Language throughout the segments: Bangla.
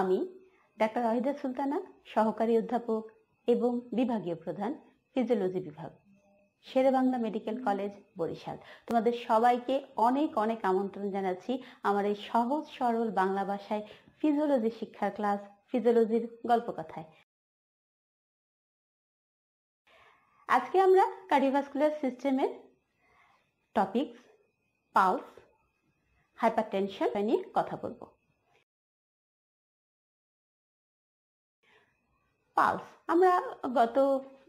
আমি, ডাক্তার ওয়াহিদা সুলতানা, সহকারী অধ্যাপক এবং বিভাগীয় প্রধান, ফিজিওলজি বিভাগ, শেরেবাংলা মেডিকেল কলেজ, বরিশাল। তোমাদের সবাইকে অনেক অনেক আমন্ত্রণ জানাচ্ছি আমার এই সহজ, সরল বাংলা ভাষায় ফিজিওলজি শিক্ষার ক্লাস, ফিজিওলজির গল্পকথায়। আজকে আমরা কার্ডিওভাস্কুলার সিস্টেমের টপিকস, পালস, হাইপারটেনশন নিয়ে কথা বলব। পালস আমরা গত,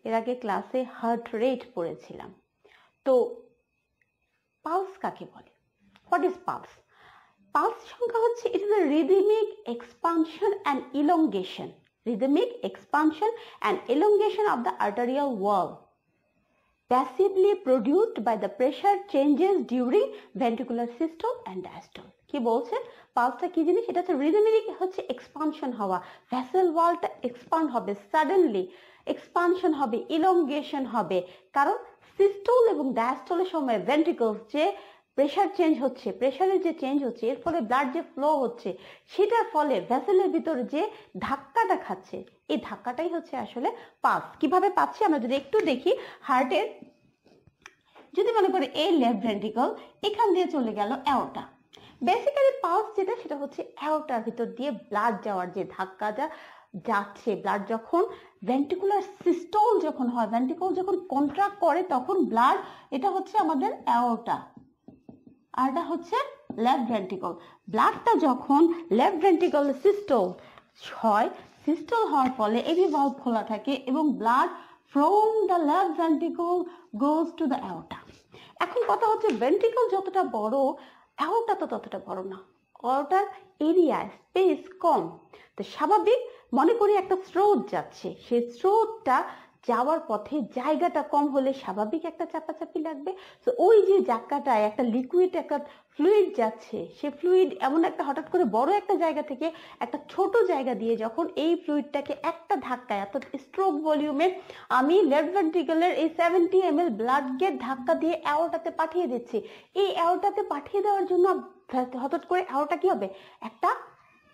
এর আগে ক্লাসে হার্ট রেট পড়েছিলাম। তো পালস কাকে বলে? হোয়াট ইজ পালস পালস সংখ্যা হচ্ছে it is a rhythmic expansion and elongation rhythmic expansion and elongation of the arterial wall passively produced by the pressure changes during ventricular systole and diastole কি বলছেন? পালসটা কি জিনিস? এটা হচ্ছে রিদমিক হচ্ছে এক্সপানশন হওয়া। ভ্যাসেল ওয়ালটা এক্সপান্ড হবে সাডেনলি এক্সপানশন হবে ইলংগেশন হবে। কারণ সিস্টোল এবং ডায়াস্টোলের সময় ভেন্ট্রিকলস যে প্রেশার চেঞ্জ হচ্ছে প্রেশারের যে চেঞ্জ হচ্ছে, এর ফলে ব্লাড যে ফ্লো হচ্ছে, সেটার ফলে ভ্যাসেলের ভিতর যে ধাক্কাটা খাচ্ছে, এই ধাক্কাটাই হচ্ছে আসলে পালস কীভাবে পাচ্ছি? আমরা যদি একটু দেখি হার্টের যদি মনে করি এই লেফট ভেন্ট্রিকল এখান দিয়ে চলে গেল অ্যাওটা বেসিক্যালি পালস যেটা, সেটা হচ্ছে অ্যাওটার ভিতর দিয়ে ব্লাড যাওয়ার যে ধাক্কাটা যাচ্ছে ব্লাড যখন ভেন্টিকুলার সিস্টল যখন হয় ভেন্টিকল যখন কন্ট্রাক্ট করে, তখন ব্লাড এটা হচ্ছে আমাদের অ্যাওটা আর এটা হচ্ছে লেফট ভেন্ট্রিকল ব্লাডটা যখন লেফট ভেন্ট্রিকল সিস্টল হয় সিস্টল হওয়ার ফলে এবি ভালভ খোলা থাকে এবং blood from the left ventricle goes to the aorta এখন কথা হচ্ছে ভেন্ট্রিকল যতটা বড় অ্যাওটা তো ততটা বড় না। অ্যাওটার এরিয়া স্পেস কম। তো স্বাভাবিক মনে করি একটা স্রোত যাচ্ছে। সেই স্রোতটা যাওয়ার পথে জায়গাটা কম হলে স্বাভাবিক একটা চাপাচাপি লাগবে। তো ওই যে জায়গাটায় একটা লিকুইড একটা ফ্লুইড যাচ্ছে, সে ফ্লুইড এমন একটা হঠাৎ করে বড় একটা জায়গা থেকে একটা ছোট জায়গা দিয়ে যখন এই ফ্লুইডটাকে একটা ধাক্কায়, অর্থাৎ স্ট্রোক ভলিউমে আমি লেফট ভেন্ট্রিকলের এই সেভেন্টি এম এল ব্লাডকে ধাক্কা দিয়ে অ্যাওটাতে পাঠিয়ে দিচ্ছি। এই অ্যাওটাতে পাঠিয়ে দেওয়ার জন্য হঠাৎ করে অ্যাওটা কি হবে? একটা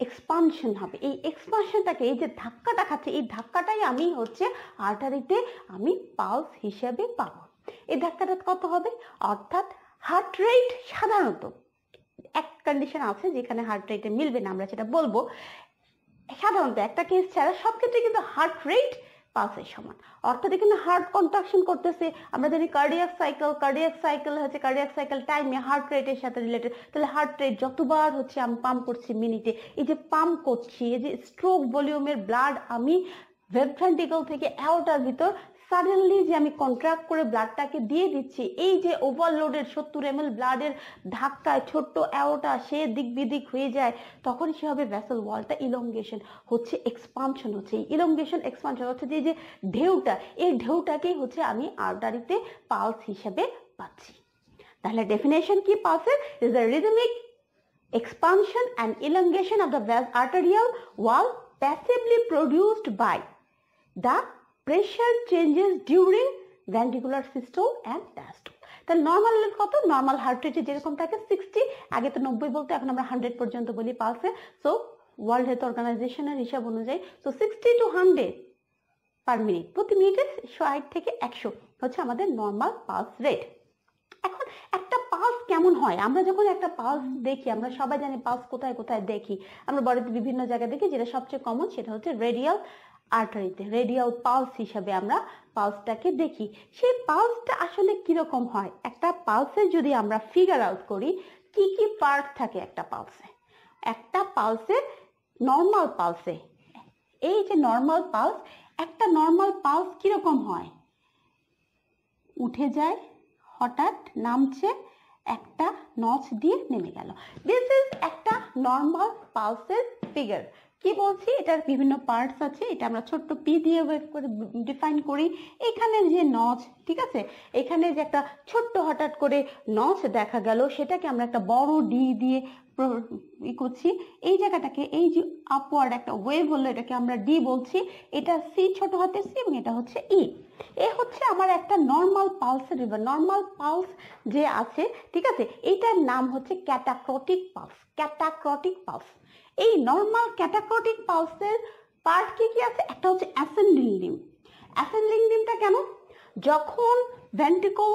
এক্সপানশন হবে। এই এক্সপানশনটাকে এই যে ধাক্কাটা খাচ্ছে এই ধাক্কাটাই আমি হচ্ছে আর্টারিতে আমি পালস হিসেবে পাবো। এই ধাক্কাটা কত হবে? অর্থাৎ হার্ট রেট সাধারণত, এক কন্ডিশন আছে যেখানে হার্ট রেটে মিলবে না, আমরা সেটা বলব। সাধারণত একটা কেস ছাড়া সব ক্ষেত্রে কিন্তু হার্ট রেট পালসের সমান। অর্থাৎ এখানে হার্ট কন্ট্রাকশন করতেছে। আমরা জানি কার্ডিয়াক সাইকেল কার্ডিয়াক সাইকেল হচ্ছে কার্ডিয়াক সাইকেল টাইমে হার্ট রেটের সাথে রিলেটেড তাহলে হার্ট রেট যতবার হচ্ছে আমি পাম্প করছি মিনিটে এই যে পাম্প করছি, এই যে স্ট্রোক ভলিউমের ব্লাড আমি ভেব ভেন্টিকল থেকে অ্যাওটার ভিতর সাডেনলি যে আমি কন্ট্রাক্ট করে ব্লাডটাকে দিয়ে দিচ্ছি, এই যে ওভারলোডের সত্তর এম এল ব্লাডের ধাক্কায় ছোট্ট অ্যাওটা সে দিক বিদিক হয়ে যায়, তখন সে হবে? ভ্যাসেল ওয়ালটা ইলঙ্গেশন হচ্ছে এক্সপানশন হচ্ছে। এই ইলংগেশন এক্সপানশন হচ্ছে যে যে ঢেউটা, এই ঢেউটাকেই হচ্ছে আমি আর্টারিতে পালস হিসেবে পাচ্ছি। তাহলে ডেফিনেশন কি পালসের is the rhythmic expansion and elongation of the arterial wall passively produced by the pressure changes during ventricular systole and diastole. তাহলে নর্মাল কত? নর্মাল হার্ট রেটে যেরকম থাকে সিক্সটি আগে তো নব্বই বলতে, এখন আমরা হান্ড্রেড পর্যন্ত বলি পালসে সো ওয়ার্ল্ড হেলথ অর্গানাইজেশনের হিসাব অনুযায়ী so sixty to hundred per minute প্রতি মিনিটে ষাট থেকে একশো হচ্ছে আমাদের নর্মাল পালস রেট এখন একটা পালস কেমন হয়? আমরা যখন একটা পালস দেখি, আমরা সবাই জানি পালস কোথায় কোথায় দেখি। আমরা বডিতে বিভিন্ন জায়গায় দেখি, যেটা সবচেয়ে কমন সেটা হচ্ছে রেডিয়াল আর্টারিতে, রেডিয়াল পালস হিসাবে আমরা পালসটাকে দেখি। সেই পালসটা আসলে কীরকম হয়? একটা পালসে যদি আমরা ফিগার আউট করি, কি কি পার্ট থাকে একটা পালসে? একটা পালসে নর্মাল পালসে। এই যে নর্মাল পালস, একটা নর্মাল পালস কীরকম হয়? উঠে যায়, হঠাৎ নামছে, একটা নচ দিয়ে নেমে গেল। দিস ইজ একটা নর্মাল পালসের ফিগার কি বলছি? এটার বিভিন্ন পার্টস আছে, এটা আমরা ছোট্ট পি দিয়ে ওয়েভ করে ডিফাইন করি। এখানে যে নচ ঠিক আছে? এখানে যে একটা ছোট্ট হঠাৎ করে নচ দেখা গেল, সেটাকে আমরা একটা বড় ডি দিয়ে ই করছি, এই জায়গাটাকে, এই যে আপওয়ার্ড একটা ওয়েভ হলো, এটাকে আমরা ডি বলছি, এটা সি ছোট হাতে সি এবং এটা হচ্ছে ই এ হচ্ছে আমার একটা নর্মাল পালসের রিভার নর্মাল পালস যে আছে, ঠিক আছে এটার নাম হচ্ছে ক্যাটাক্রটিক পালস ক্যাটাক্রটিক পালস এই নর্মাল ক্যাটাক্রটিক পালসের পার্ট কি কি আছে? একটা হচ্ছে অ্যাসেন্ডিং লিম অ্যাসেন্ডিং লিমটা কেন? যখন ভেন্ট্রিকল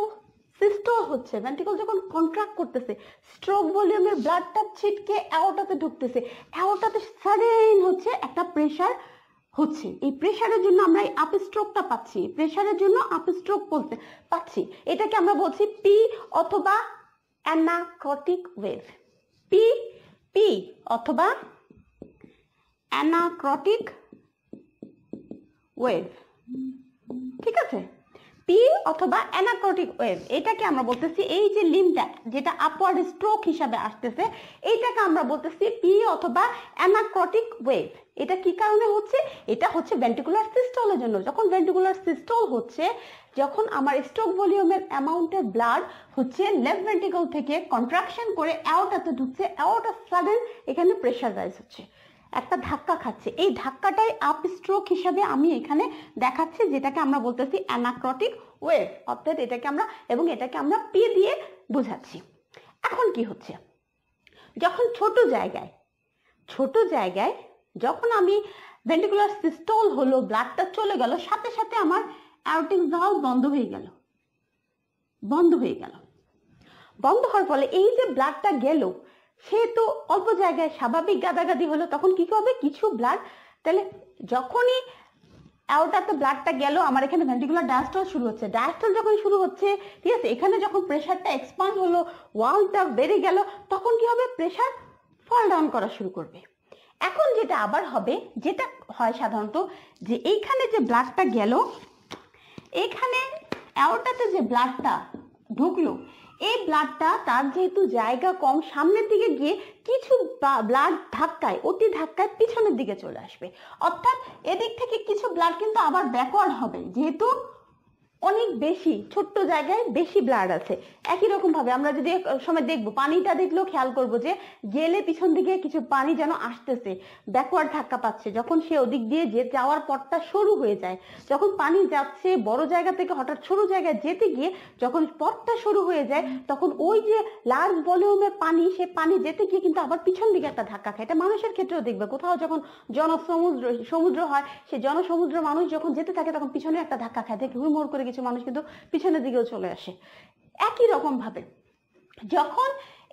সিস্টল হচ্ছে ভেন্ট্রিকল যখন কন্ট্রাক্ট করতেছে স্ট্রোক ভলিউমের ব্লাডটা ছিটকে অ্যাওটাতে ঢুকতেছে। অ্যাওটাতে সাডেন হচ্ছে একটা প্রেশার হচ্ছে। এই প্রেশারের জন্য আমরা এই আপ স্ট্রোকটা পাচ্ছি। প্রেশারের জন্য আপ স্ট্রোক বলতে পাচ্ছি। এটাকে আমরা বলছি পি অথবা অ্যানাক্রটিক ওয়েভ পি পি অথবা অ্যানাক্রটিক ওয়েভ ঠিক আছে? পি অথবা অ্যানাক্রটিক ওয়েভ, এটাকে আমরা বলতেছি এই যে লিমটা, যেটা আপওয়ার্ড স্ট্রোক হিসাবে আসতেছে এইটাকে আমরা বলতেছি পি অথবা অ্যানাক্রটিক ওয়েভ। এটা কি কারণে হচ্ছে? এটা হচ্ছে ভেন্টিকুলার সিস্টলের জন্য। যখন ভেন্টিকুলার সিস্টল হচ্ছে, যখন আমার স্ট্রোক ভলিউমের অ্যামাউন্টের ব্লাড হচ্ছে লেফট ভেন্টিকল থেকে কন্ট্রাকশন করে অ্যাওটাতে ঢুকছে অ্যাওটা সাডেন এখানে প্রেশার রাইজ হচ্ছে। একটা ধাক্কা খাচ্ছে। এই ধাক্কাটাই আপ স্ট্রোক হিসাবে আমি এখানে দেখাচ্ছি, যেটাকে আমরা বলতেছি অ্যানাক্রটিক ওয়েভ অর্থাৎ এটাকে আমরা এবং এটাকে আমরা পি দিয়ে বোঝাচ্ছি। এখন কি হচ্ছে? যখন ছোট জায়গায় ছোট জায়গায় যখন আমি ভেন্টিকুলার সিস্টল হলো ব্লাডটা চলে গেল, সাথে সাথে আমার অ্যারোটিক ভালভ বন্ধ হয়ে গেল। বন্ধ হয়ে গেল। বন্ধ হওয়ার ফলে এই যে ব্লাডটা গেল সে তো অল্প জায়গায় স্বাভাবিক গাদাগাদি হলো, তখন কি হবে? কিছু ব্লাড তাহলে যখনই অ্যাওটাতে ব্লাডটা গেল, আমার এখানে ভেন্টিকুলার ডায়াস্টল শুরু হচ্ছে। ডায়াস্টল যখন শুরু হচ্ছে, ঠিক আছে, এখানে যখন প্রেশারটা এক্সপান্ড হলো ওয়ালটা বেড়ে গেল, তখন কি হবে? প্রেশার ফল ডাউন করা শুরু করবে। এখন যেটা আবার হবে, যেটা হয় সাধারণত, যে এইখানে যে ব্লাডটা গেল এখানে অ্যাওটাতে যে ব্লাডটা ঢুকলো এই ব্লাডটা তার যেহেতু জায়গা কম, সামনের দিকে গিয়ে কিছু ব্লাড ধাক্কায়, অতি ধাক্কায় পিছনের দিকে চলে আসবে। অর্থাৎ এদিক থেকে কিছু ব্লাড কিন্তু আবার ব্যাকওয়ার্ড হবে, যেহেতু অনেক বেশি, ছোট্ট জায়গায় বেশি ব্লাড আছে। একই রকম ভাবে আমরা যদি সময় দেখব, পানিটা দেখলেও খেয়াল করব যে গেলে পিছন দিকে কিছু পানি যেন আসতেছে ব্যাকওয়ার্ড ধাক্কা পাচ্ছে। যখন সে ওদিক দিয়ে যে যাওয়ার পথটা সরু হয়ে যায়, যখন পানি যাচ্ছে বড় জায়গা থেকে হঠাৎ সরু জায়গায় যেতে গিয়ে যখন পথটা শুরু হয়ে যায়, তখন ওই যে লার্জ ভলিউমের পানি, সে পানি যেতে গিয়ে কিন্তু আবার পিছন দিকে একটা ধাক্কা খায়। এটা মানুষের ক্ষেত্রেও দেখবে। কোথাও যখন জনসমুদ্র, সমুদ্র হয়, সে জনসমুদ্র মানুষ যখন যেতে থাকে, তখন পিছনে একটা ধাক্কা খায়। দেখে হুড়মুড় করে কিছু মানুষ কিন্তু পিছনের দিকেও চলে আসে। একই রকম ভাবে যখন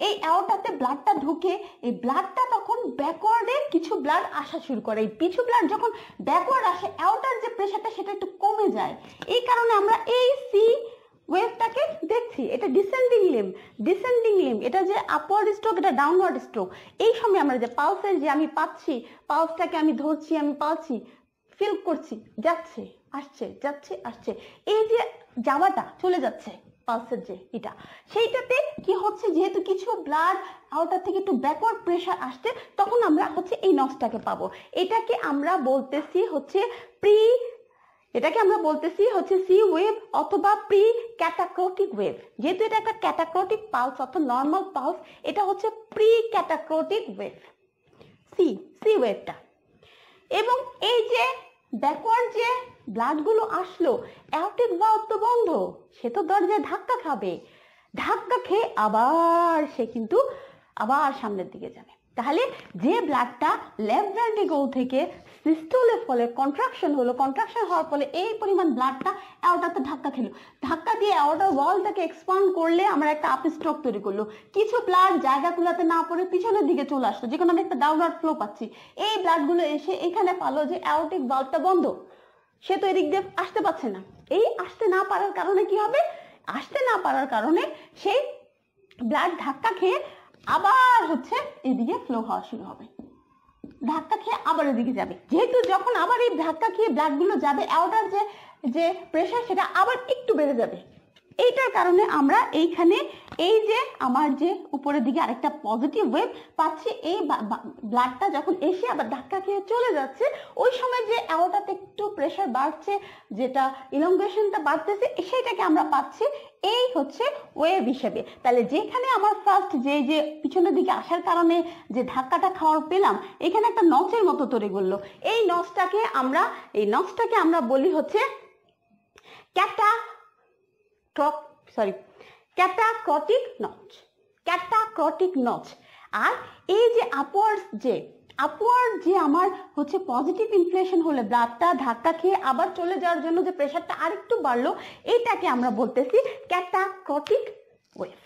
এই অ্যাওটাতে ব্লাডটা ঢুকে, এই ব্লাডটা তখন ব্যাকওয়ার্ডে কিছু ব্লাড আসা শুরু করে। এই পিছু ব্লাড যখন ব্যাকওয়ার্ড আসে অ্যাওটার যে প্রেশারটা সেটা একটু কমে যায়। এই কারণে আমরা এই সি ওয়েভটাকে দেখছি। এটা ডিসেন্ডিং লিম ডিসেন্ডিং লিম এটা যে আপওয়ার্ড স্ট্রোক এটা ডাউনওয়ার্ড স্ট্রোক এই সময় আমরা যে পালসের যে আমি পাচ্ছি পালসটাকে আমি ধরছি, আমি পাচ্ছি ফিল করছি, যাচ্ছে। আসছে, যাচ্ছে, আসছে। এই যে যাওয়াটা চলে যাচ্ছে পালসের যে এটা সেইটাতে কি হচ্ছে? যেহেতু কিছু ব্লাড আউটার থেকে একটু ব্যাকওয়ার্ড প্রেশার আসছে, তখন আমরা হচ্ছে এই নসটাকে পাবো। এটাকে আমরা বলতেছি হচ্ছে প্রি এটাকে আমরা বলতেছি হচ্ছে সি ওয়েভ অথবা প্রি ক্যাটাক্রোটিক ওয়েভ যেহেতু এটা একটা ক্যাটাক্রোটিক পালস অর্থাৎ নর্মাল পালস এটা হচ্ছে pre catacrotic wave C C ওয়েভটা এবং এই যে ব্যাকওয়ার্ড যে ব্লাডগুলো আসলো, অ্যাওটিক ভাল্ভ তো বন্ধ। সে তো দরজায় ধাক্কা খাবে। ধাক্কা খেয়ে আবার সে কিন্তু আবার সামনের দিকে যাবে। তাহলে যে ব্লাডটা লেফট ভেন্ট্রিকল থেকে সিস্টোলের ফলে কন্ট্রাকশন হলো, কন্ট্রাকশন হওয়ার ফলে এই পরিমাণ ব্লাডটা অ্যাওটাতে ধাক্কা খেলো। ধাক্কা দিয়ে অ্যাওটার ওয়ালটাকে এক্সপান্ড করলে আমরা একটা আপ স্ট্রোক তৈরি করল। কিছু ব্লাড জায়গাগুলোতে না পড়ে পিছনের দিকে চলে আসলো। যেখানে আমি একটা ডাউনওয়ার্ড ফ্লো পাচ্ছি। এই ব্লাডগুলো এসে এখানে পালো যে অ্যাওটিক ভাল্বটা বন্ধ। সে তো এদিক দিয়ে আসতে পারছে না। এই আসতে না পারার কারণে কি হবে? আসতে না পারার কারণে সেই ব্লাড ধাক্কা খেয়ে আবার হচ্ছে এদিকে ফ্লো হওয়া শুরু হবে। ধাক্কা খেয়ে আবার এদিকে যাবে। যেহেতু যখন আবার এই ধাক্কা খেয়ে ব্লাডগুলো যাবে অ্যাওটার যে যে প্রেশার সেটা আবার একটু বেড়ে যাবে। এইটার কারণে আমরা এইখানে এই যে আমার যে উপরের দিকে আরেকটা পজিটিভ ওয়েভ পাচ্ছি, এই ব্লাডটা যখন এসে আবার ধাক্কা খেয়ে চলে যাচ্ছে, ওই সময় যে অ্যাওটাতে একটু প্রেশার বাড়ছে, যেটা ইলংগেশনটা বাড়তেছে, সেইটাকে আমরা পাচ্ছি, এই হচ্ছে ওয়েভ হিসেবে। তাহলে যেখানে আমার ফার্স্ট যে যে পিছনের দিকে আসার কারণে যে ধাক্কাটা খাওয়ার পেলাম, এখানে একটা নচের মতো তৈরি করল। এই নচটাকে আমরা, এই নচটাকে আমরা বলি হচ্ছে ক্যাটা টক sorry catacrotic notch catacrotic notch আর এই যে আপওয়ার্ডস যে আপওয়ার্ড যে আমার হচ্ছে পজিটিভ ইনফ্লেশন হলে ব্লাডটা ধাক্কা খেয়ে আবার চলে যাওয়ার জন্য যে প্রেশারটা আরেকটু বাড়লো, এটাকে আমরা বলতেছি ক্যাটাক্রটিক ওয়েভ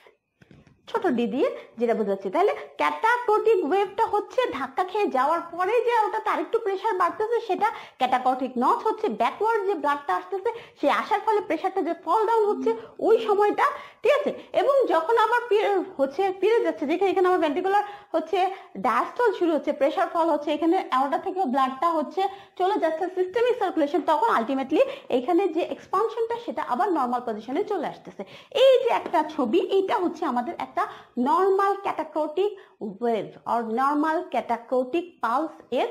ছোট ডি দিয়ে যেটা বোঝাচ্ছি তাহলে ক্যাটাকটিক ওয়েভটা হচ্ছে ধাক্কা খেয়ে যাওয়ার পরে যে ওটা তার একটু প্রেশার বাড়তেছে, সেটা ক্যাটাকটিক নচ হচ্ছে ব্যাকওয়ার্ড যে ব্লাডটা আসতেছে সে আসার ফলে প্রেশারটা যে ফল ডাউন হচ্ছে, ওই সময়টা, ঠিক আছে? এবং যখন আবার হচ্ছে, ফিরে যাচ্ছে, যেখানে এখানে আমার ভেন্টিকুলার হচ্ছে ডায়াস্টল শুরু হচ্ছে প্রেশার ফল হচ্ছে, এখানে অ্যাওটা থেকে ব্লাডটা হচ্ছে চলে যাচ্ছে সিস্টেমিক সার্কুলেশন তখন আলটিমেটলি এখানে যে এক্সপানশনটা সেটা আবার নর্মাল পজিশনে চলে আসতেছে। এই যে একটা ছবি, এইটা হচ্ছে আমাদের একটা normal catacrotic wave or normal catacrotic pulse এর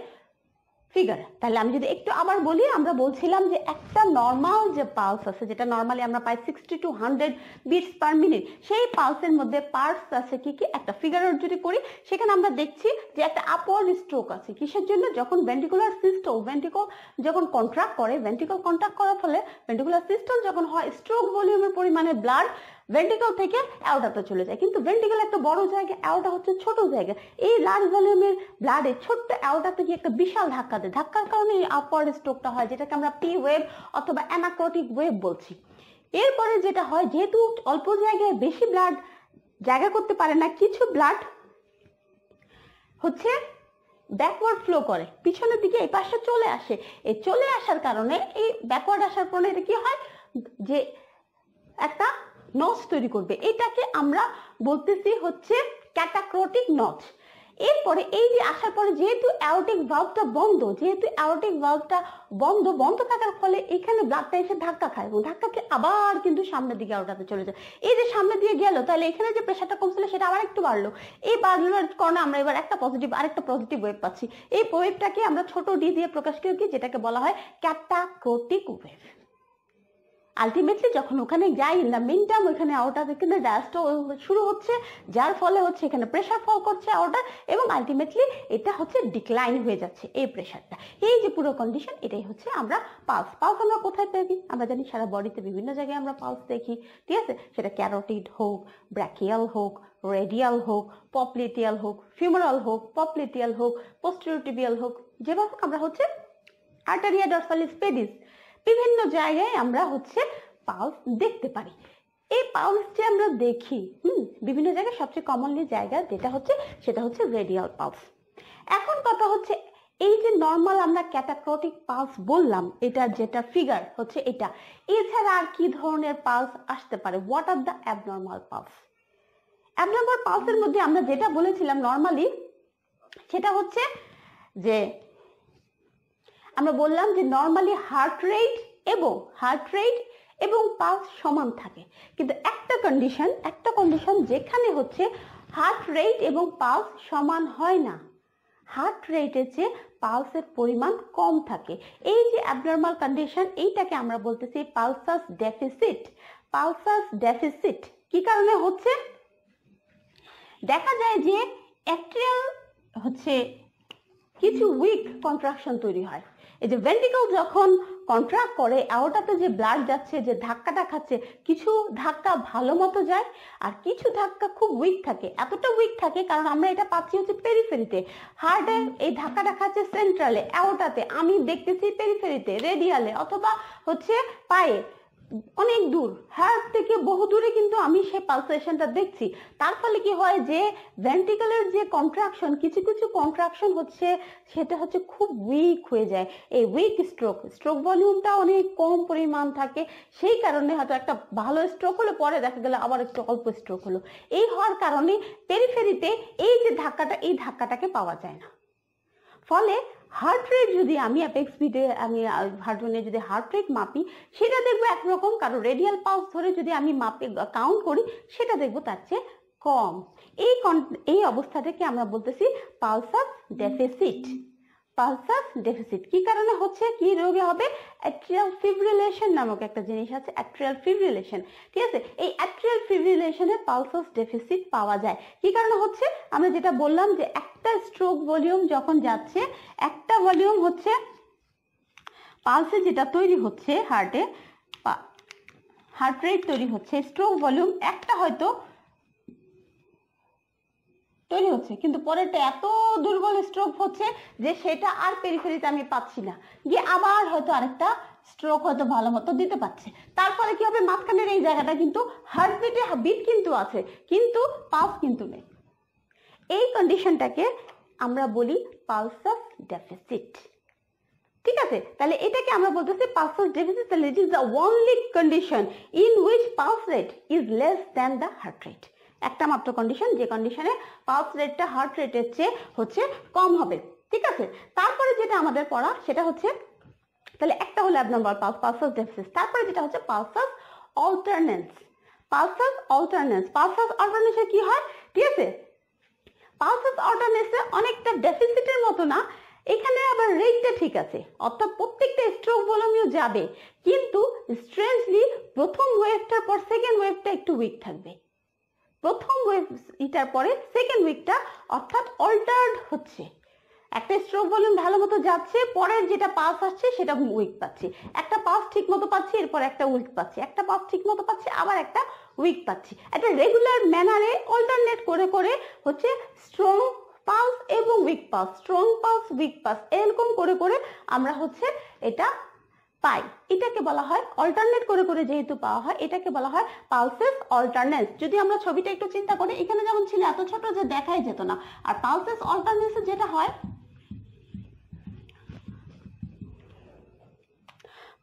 ফিগার তাহলে আমি যদি একটু আবার বলি, আমরা বলছিলাম যে একটা নর্মাল যে পালস আছে, যেটা নর্মালি আমরা পাই sixty to hundred beats per minute সেই পালসের মধ্যে পার্টস আছে কি কি? একটা ফিগারের যদি করি, সেখানে আমরা দেখছি যে একটা আপওয়ার্ড স্ট্রোক আছে। কিসের জন্য? যখন ভেন্টিকুলার সিস্টল ভেন্টিকল যখন কন্ট্রাক্ট করে ভেন্টিকল কন্ট্রাক্ট করার ফলে ভেন্টিকুলার সিস্টল যখন হয় স্ট্রোক ভলিউমের পরিমাণে ব্লাড ভেন্টিকল থেকে অ্যাওটাতে চলে যায়। কিন্তু ভেন্টিকল একটা বড় জায়গা অ্যাওটা হচ্ছে ছোট জায়গা। এই লার্জ ভলিউমের ব্লাডে ছোট্ট অ্যাওটা থেকে একটা বিশাল ধাক্কা দেয়। ধাক্কার কারণে এই আপওয়ার্ড স্ট্রোকটা হয়, যেটাকে আমরা পি ওয়েভ অথবা অ্যানাক্রোটিক ওয়েভ বলছি। এরপরে যেটা হয়, যেহেতু অল্প জায়গায় বেশি ব্লাড জায়গা করতে পারে না, কিছু ব্লাড হচ্ছে ব্যাকওয়ার্ড ফ্লো করে। পিছনের দিকে এই পাশে চলে আসে। এই চলে আসার কারণে এই ব্যাকওয়ার্ড আসার পরে এটা কি হয়? যে একটা নচ তৈরি করবে। এটাকে আমরা বলতেছি হচ্ছে ক্যাটাক্রোটিক নচ এরপরে এই যে আসার পরে যেহেতু অ্যাওটিক ভাল্ভটা বন্ধ, যেহেতু অ্যাওটিক ভাল্ভটা বন্ধ বন্ধ থাকার ফলে এখানে ব্লাডটা এসে ধাক্কা খায় এবং ধাক্কা খেয়ে আবার কিন্তু সামনের দিকে আউটাতে চলে যায়। এই যে সামনে দিয়ে গেল, তাহলে এখানে যে প্রেশারটা কমছিল সেটা আবার একটু বাড়লো। এই বাড়লোর কারণে আমরা এবার একটা পজিটিভ আরেকটা পজিটিভ ওয়েভ পাচ্ছি। এই ওয়েভটাকে আমরা ছোট ডি দিয়ে প্রকাশ করি যেটাকে বলা হয় ক্যাটাক্রোটিক ওয়েভ আলটিমেটলি যখন ওখানে যাই in the meantime outer এখানে ডায়াস্টো শুরু হচ্ছে, যার ফলে হচ্ছে এখানে প্রেশার ফল করছে আউটার এবং আলটিমেটলি এটা হচ্ছে ডিক্লাইন হয়ে যাচ্ছে এই প্রেশারটা এই যে পুরো কন্ডিশন এটাই হচ্ছে আমরা পালস পালস আমরা কোথায় দেখি আমরা জানি সারা বডিতে বিভিন্ন জায়গায় আমরা পালস দেখি, ঠিক আছে? সেটা ক্যারোটিড হোক ব্র্যাকিয়াল হোক রেডিয়াল হোক পপলিটিয়াল হোক ফিউমারাল হোক পপলিটিয়াল হোক পোস্টিরিটিবিয়াল হোক, যেভাবে আমরা হচ্ছে আর্টারিয়া ডরসালিস পেডিস বিভিন্ন জায়গায় আমরা হচ্ছে পালস দেখতে পারি। এই পালস যে আমরা দেখি, হুম, বিভিন্ন জায়গায় সবচেয়ে কমনলি জায়গা যেটা হচ্ছে, সেটা হচ্ছে রেডিয়াল পালস এখন কথা হচ্ছে, এই যে নর্মাল আমরা ক্যাটাক্রটিক পালস বললাম, এটা যেটা ফিগার হচ্ছে এটা। এছাড়া আর কি ধরনের পালস আসতে পারে? What are the abnormal pulse abnormal পালসের মধ্যে আমরা যেটা বলেছিলাম নর্মালি সেটা হচ্ছে যে আমরা বললাম যে নর্মালি হার্ট রেট এবং হার্ট রেট এবং পালস সমান থাকে। কিন্তু একটা কন্ডিশন একটা কন্ডিশন যেখানে হচ্ছে হার্ট রেট এবং পালস সমান হয় না। হার্ট রেটের চেয়ে পালসের পরিমাণ কম থাকে। এই যে অ্যাবনর্মাল কন্ডিশন এইটাকে আমরা বলতেছি পালসাস ডেফিসিট পালসাস ডেফিসিট কি কারণে হচ্ছে? দেখা যায় যে অ্যাট্রিয়াল হচ্ছে কিছু উইক কন্ট্রাকশন তৈরি হয়। এই যে ভেন্টিকল যখন কন্ট্রাক্ট করে অ্যাওটাতে যে ব্লাড যাচ্ছে, যে ধাক্কাটা খাচ্ছে, কিছু ধাক্কা ভালো মতো যায় আর কিছু ধাক্কা খুব উইক থাকে। এতটা উইক থাকে, কারণ আমরা এটা পাচ্ছি হচ্ছে পেরিফেরিতে হার্টে এই ধাক্কাটা খাচ্ছে সেন্ট্রালে অ্যাওটাতে আমি দেখতেছি পেরিফেরিতে রেডিয়ালে অথবা হচ্ছে পায়ে। অনেক দূর। হার্ট থেকে বহু দূরে কিন্তু আমি সেই পালসেশনটা দেখছি। তার ফলে কি হয় যে ভেন্টিকলের যে কন্ট্রাকশন কিছু কিছু কন্ট্রাকশন হচ্ছে, সেটা হচ্ছে খুব উইক হয়ে যায়। এই উইক স্ট্রোক স্ট্রোক ভলিউমটা অনেক কম পরিমাণ থাকে। সেই কারণে হয়তো একটা ভালো স্ট্রোক হলো, পরে দেখা গেল আবার একটু অল্প স্ট্রোক হলো। এই হওয়ার কারণে পেরিফেরিতে এই যে ধাক্কাটা, এই ধাক্কাটাকে পাওয়া যায় না। ফলে হার্ট রেট যদি আমি অ্যাপেক্স বিটে আমি হার্ট যদি হার্ট রেট মাপি, সেটা দেখব একরকম। কারণ রেডিয়াল পালস ধরে যদি আমি মাপে কাউন্ট করি, সেটা দেখব তার চেয়ে কম। এই এই অবস্থাটাকে আমরা বলতেছি পালসাস ডেফিসিট পালসাস ডেফিসিট কি কারণে হচ্ছে? কি রোগে হবে? অ্যাট্রিয়াল ফিব্রিলেশন নামক একটা জিনিস আছে অ্যাট্রিয়াল ফিব্রিলেশন ঠিক আছে? এই অ্যাট্রিয়াল ফিব্রিলেশনে পালসাস ডেফিসিট পাওয়া যায়। কি কারণে হচ্ছে? আমরা যেটা বললাম যে একটা স্ট্রোক ভলিউম যখন যাচ্ছে, একটা ভলিউম হচ্ছে পালসে যেটা তৈরি হচ্ছে হার্টে হার্ট রেট তৈরি হচ্ছে স্ট্রোক ভলিউম একটা হয়তো তৈরি হচ্ছে। কিন্তু পরেরটা এত দুর্বল স্ট্রোক হচ্ছে যে সেটা আর পেরিফেরিতে আমি পাচ্ছি না। গিয়ে আবার হয়তো আরেকটা স্ট্রোক হয়তো ভালো মতো দিতে পারছে। তারপরে কি হবে? মাঝখানের এই জায়গাটা কিন্তু হার্টবিটে বিট কিন্তু আছে, কিন্তু পালস কিন্তু নেই। এই কন্ডিশনটাকে আমরা বলি পালসাস ডেফিসিট ঠিক আছে? তাহলে এটাকে আমরা বলতেছি পালসাস ডেফিসিট তাহলে it is the only condition in which pulse rate is less than the heart rate একটা মাত্র কন্ডিশন যে কন্ডিশনে পালস রেটটা হার্ট রেটের চেয়ে হচ্ছে কম হবে। ঠিক আছে? তারপরে যেটা আমাদের পড়া, সেটা হচ্ছে, তাহলে একটা হলো অ্যাবনর্মাল পালস পালসাস ডেফিসিট তারপরে যেটা হচ্ছে pulsus alternans pulsus alternans pulsus অল্টারনেন্সে কি হয়? ঠিক আছে? পালসাস অল্টারনেন্সে অনেকটা ডেফিসিটের মতো না, এখানে আবার রেটটা ঠিক আছে। অর্থাৎ প্রত্যেকটা স্ট্রোক ভলিউমিও যাবে। কিন্তু স্ট্রেঞ্জলি প্রথম ওয়েভটার পর সেকেন্ড ওয়েভটা একটু উইক থাকবে। প্রথম ওয়েভ ইটার পরে সেকেন্ড উইকটা অর্থাৎ অল্টার্ড হচ্ছে। একটা স্ট্রোক ভলিউম ভালো মতো যাচ্ছে, পরের যেটা পাস আসছে সেটা উইক পাচ্ছি। একটা পাস ঠিক মতো পাচ্ছি, এরপর একটা উইক পাচ্ছি। একটা পাস ঠিক মতো পাচ্ছি, আবার একটা উইক পাচ্ছি। একটা রেগুলার ম্যানারে অল্টারনেট করে করে হচ্ছে স্ট্রং পালস এবং weak pulse strong pulse weak pulse এরকম করে করে আমরা হচ্ছে এটা পাই। এটাকে বলা হয় অল্টারনেট করে করে যেহেতু পাওয়া হয়, এটাকে বলা হয় পালসেস অল্টারনেস যদি আমরা ছবিটা একটু চিন্তা করি, এখানে যেমন ছিল, এত ছোট যে দেখাই যেত না। আর পালসেস অল্টারনেসে যেটা হয়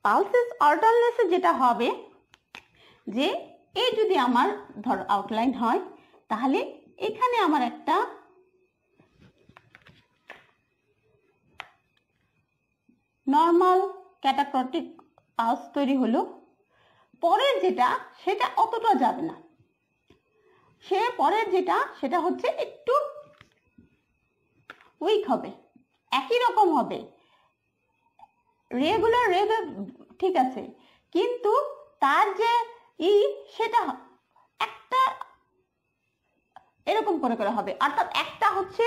পালসেস অল্টারনেসে যেটা হবে, যে এই যদি আমার ধর আউটলাইন হয়, তাহলে এখানে আমার একটা নর্মাল ক্যাটাক্রটিক পালস তৈরি হলো। পরের যেটা, সেটা অতটা যাবে না। সে পরের যেটা, সেটা হচ্ছে একটু উইক হবে, একই রকম হবে। রেগুলার রেগুলার ঠিক আছে। কিন্তু তার যে ই, সেটা একটা এরকম করে করে হবে। অর্থাৎ একটা হচ্ছে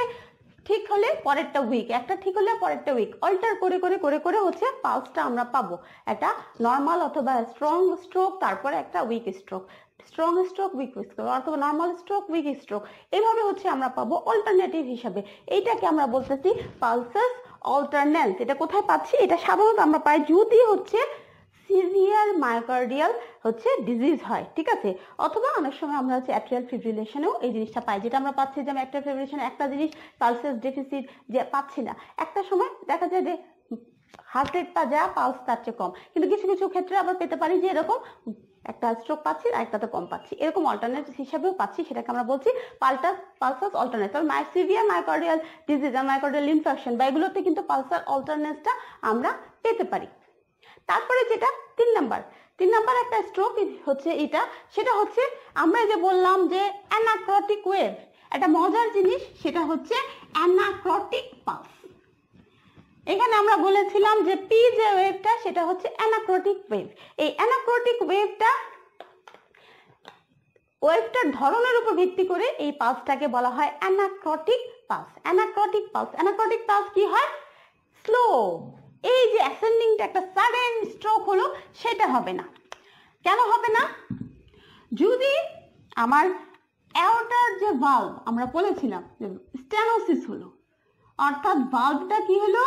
ঠিক হলে পরেরটা উইক একটা ঠিক হলে পরেরটা উইক অল্টার করে করে করে করে হচ্ছে পালসটা আমরা পাবো। একটা নর্মাল অথবা স্ট্রং স্ট্রোক তারপরে একটা weak stroke strong stroke weak stroke অথবা নর্মাল স্ট্রোক উইক স্ট্রোক এভাবে হচ্ছে আমরা পাবো অল্টারনেটিভ হিসাবে। এইটাকে আমরা বলতেছি পালসেস অল্টারনেন্স এটা কোথায় পাচ্ছি? এটা সাধারণত আমরা পাই যদি হচ্ছে সিভিয়ার মায়োকার্ডিয়াল হচ্ছে ডিজিজ হয়, ঠিক আছে? অথবা অনেক সময় আমরা হচ্ছে অ্যাট্রিয়াল ফিব্রিলেশনেও এই জিনিসটা পাই, যেটা আমরা পাচ্ছি যে অ্যাট্রিয়াল ফিব্রিলেশন একটা জিনিস পালসেস ডেফিসিট যে পাচ্ছি না। একটা সময় দেখা যায় যে হার্ট রেটটা যা পালস তার চেয়ে কম। কিন্তু কিছু কিছু ক্ষেত্রে আবার পেতে পারি যে এরকম একটা স্ট্রোক পাচ্ছি আর একটাতে কম পাচ্ছি। এরকম অল্টারনেট হিসাবেও পাচ্ছি, সেটাকে আমরা বলছি পাল্টা পালসাস অল্টারনেট তবে মাই সিভিয়ার মাইকার্ডিয়াল ডিজিজ আর মাইকার্ডিয়াল ইনফেকশন বা এগুলোতে কিন্তু পালসার অল্টারনেটটা আমরা পেতে পারি। তারপরে যেটা তিন নাম্বার তিন নাম্বার একটা স্ট্রোক হচ্ছে এটা, সেটা হচ্ছে আমরা যে বললাম যে অ্যানাক্রটিক ওয়েভ একটা মজার জিনিস সেটা হচ্ছে অ্যানাক্রটিক পালস এখানে আমরা বলেছিলাম যে পি যে ওয়েভটা সেটা হচ্ছে অ্যানাক্রটিক ওয়েভ এই অ্যানাক্রটিক ওয়েভটা ওয়েভটার ধরনের উপর ভিত্তি করে এই পালসটাকে বলা হয় anacrotic pulse anacrotic pulse anacrotic pulse কি হয়? স্লো এই যে অ্যাসেন্ডিংটা একটা সাডেন স্ট্রোক হলো, সেটা হবে না। কেন হবে না? যদি আমার অ্যাওটার যে ভাল্ব আমরা বলেছিলাম যে স্টেনোসিস হলো, অর্থাৎ ভাল্বটা কি হলো?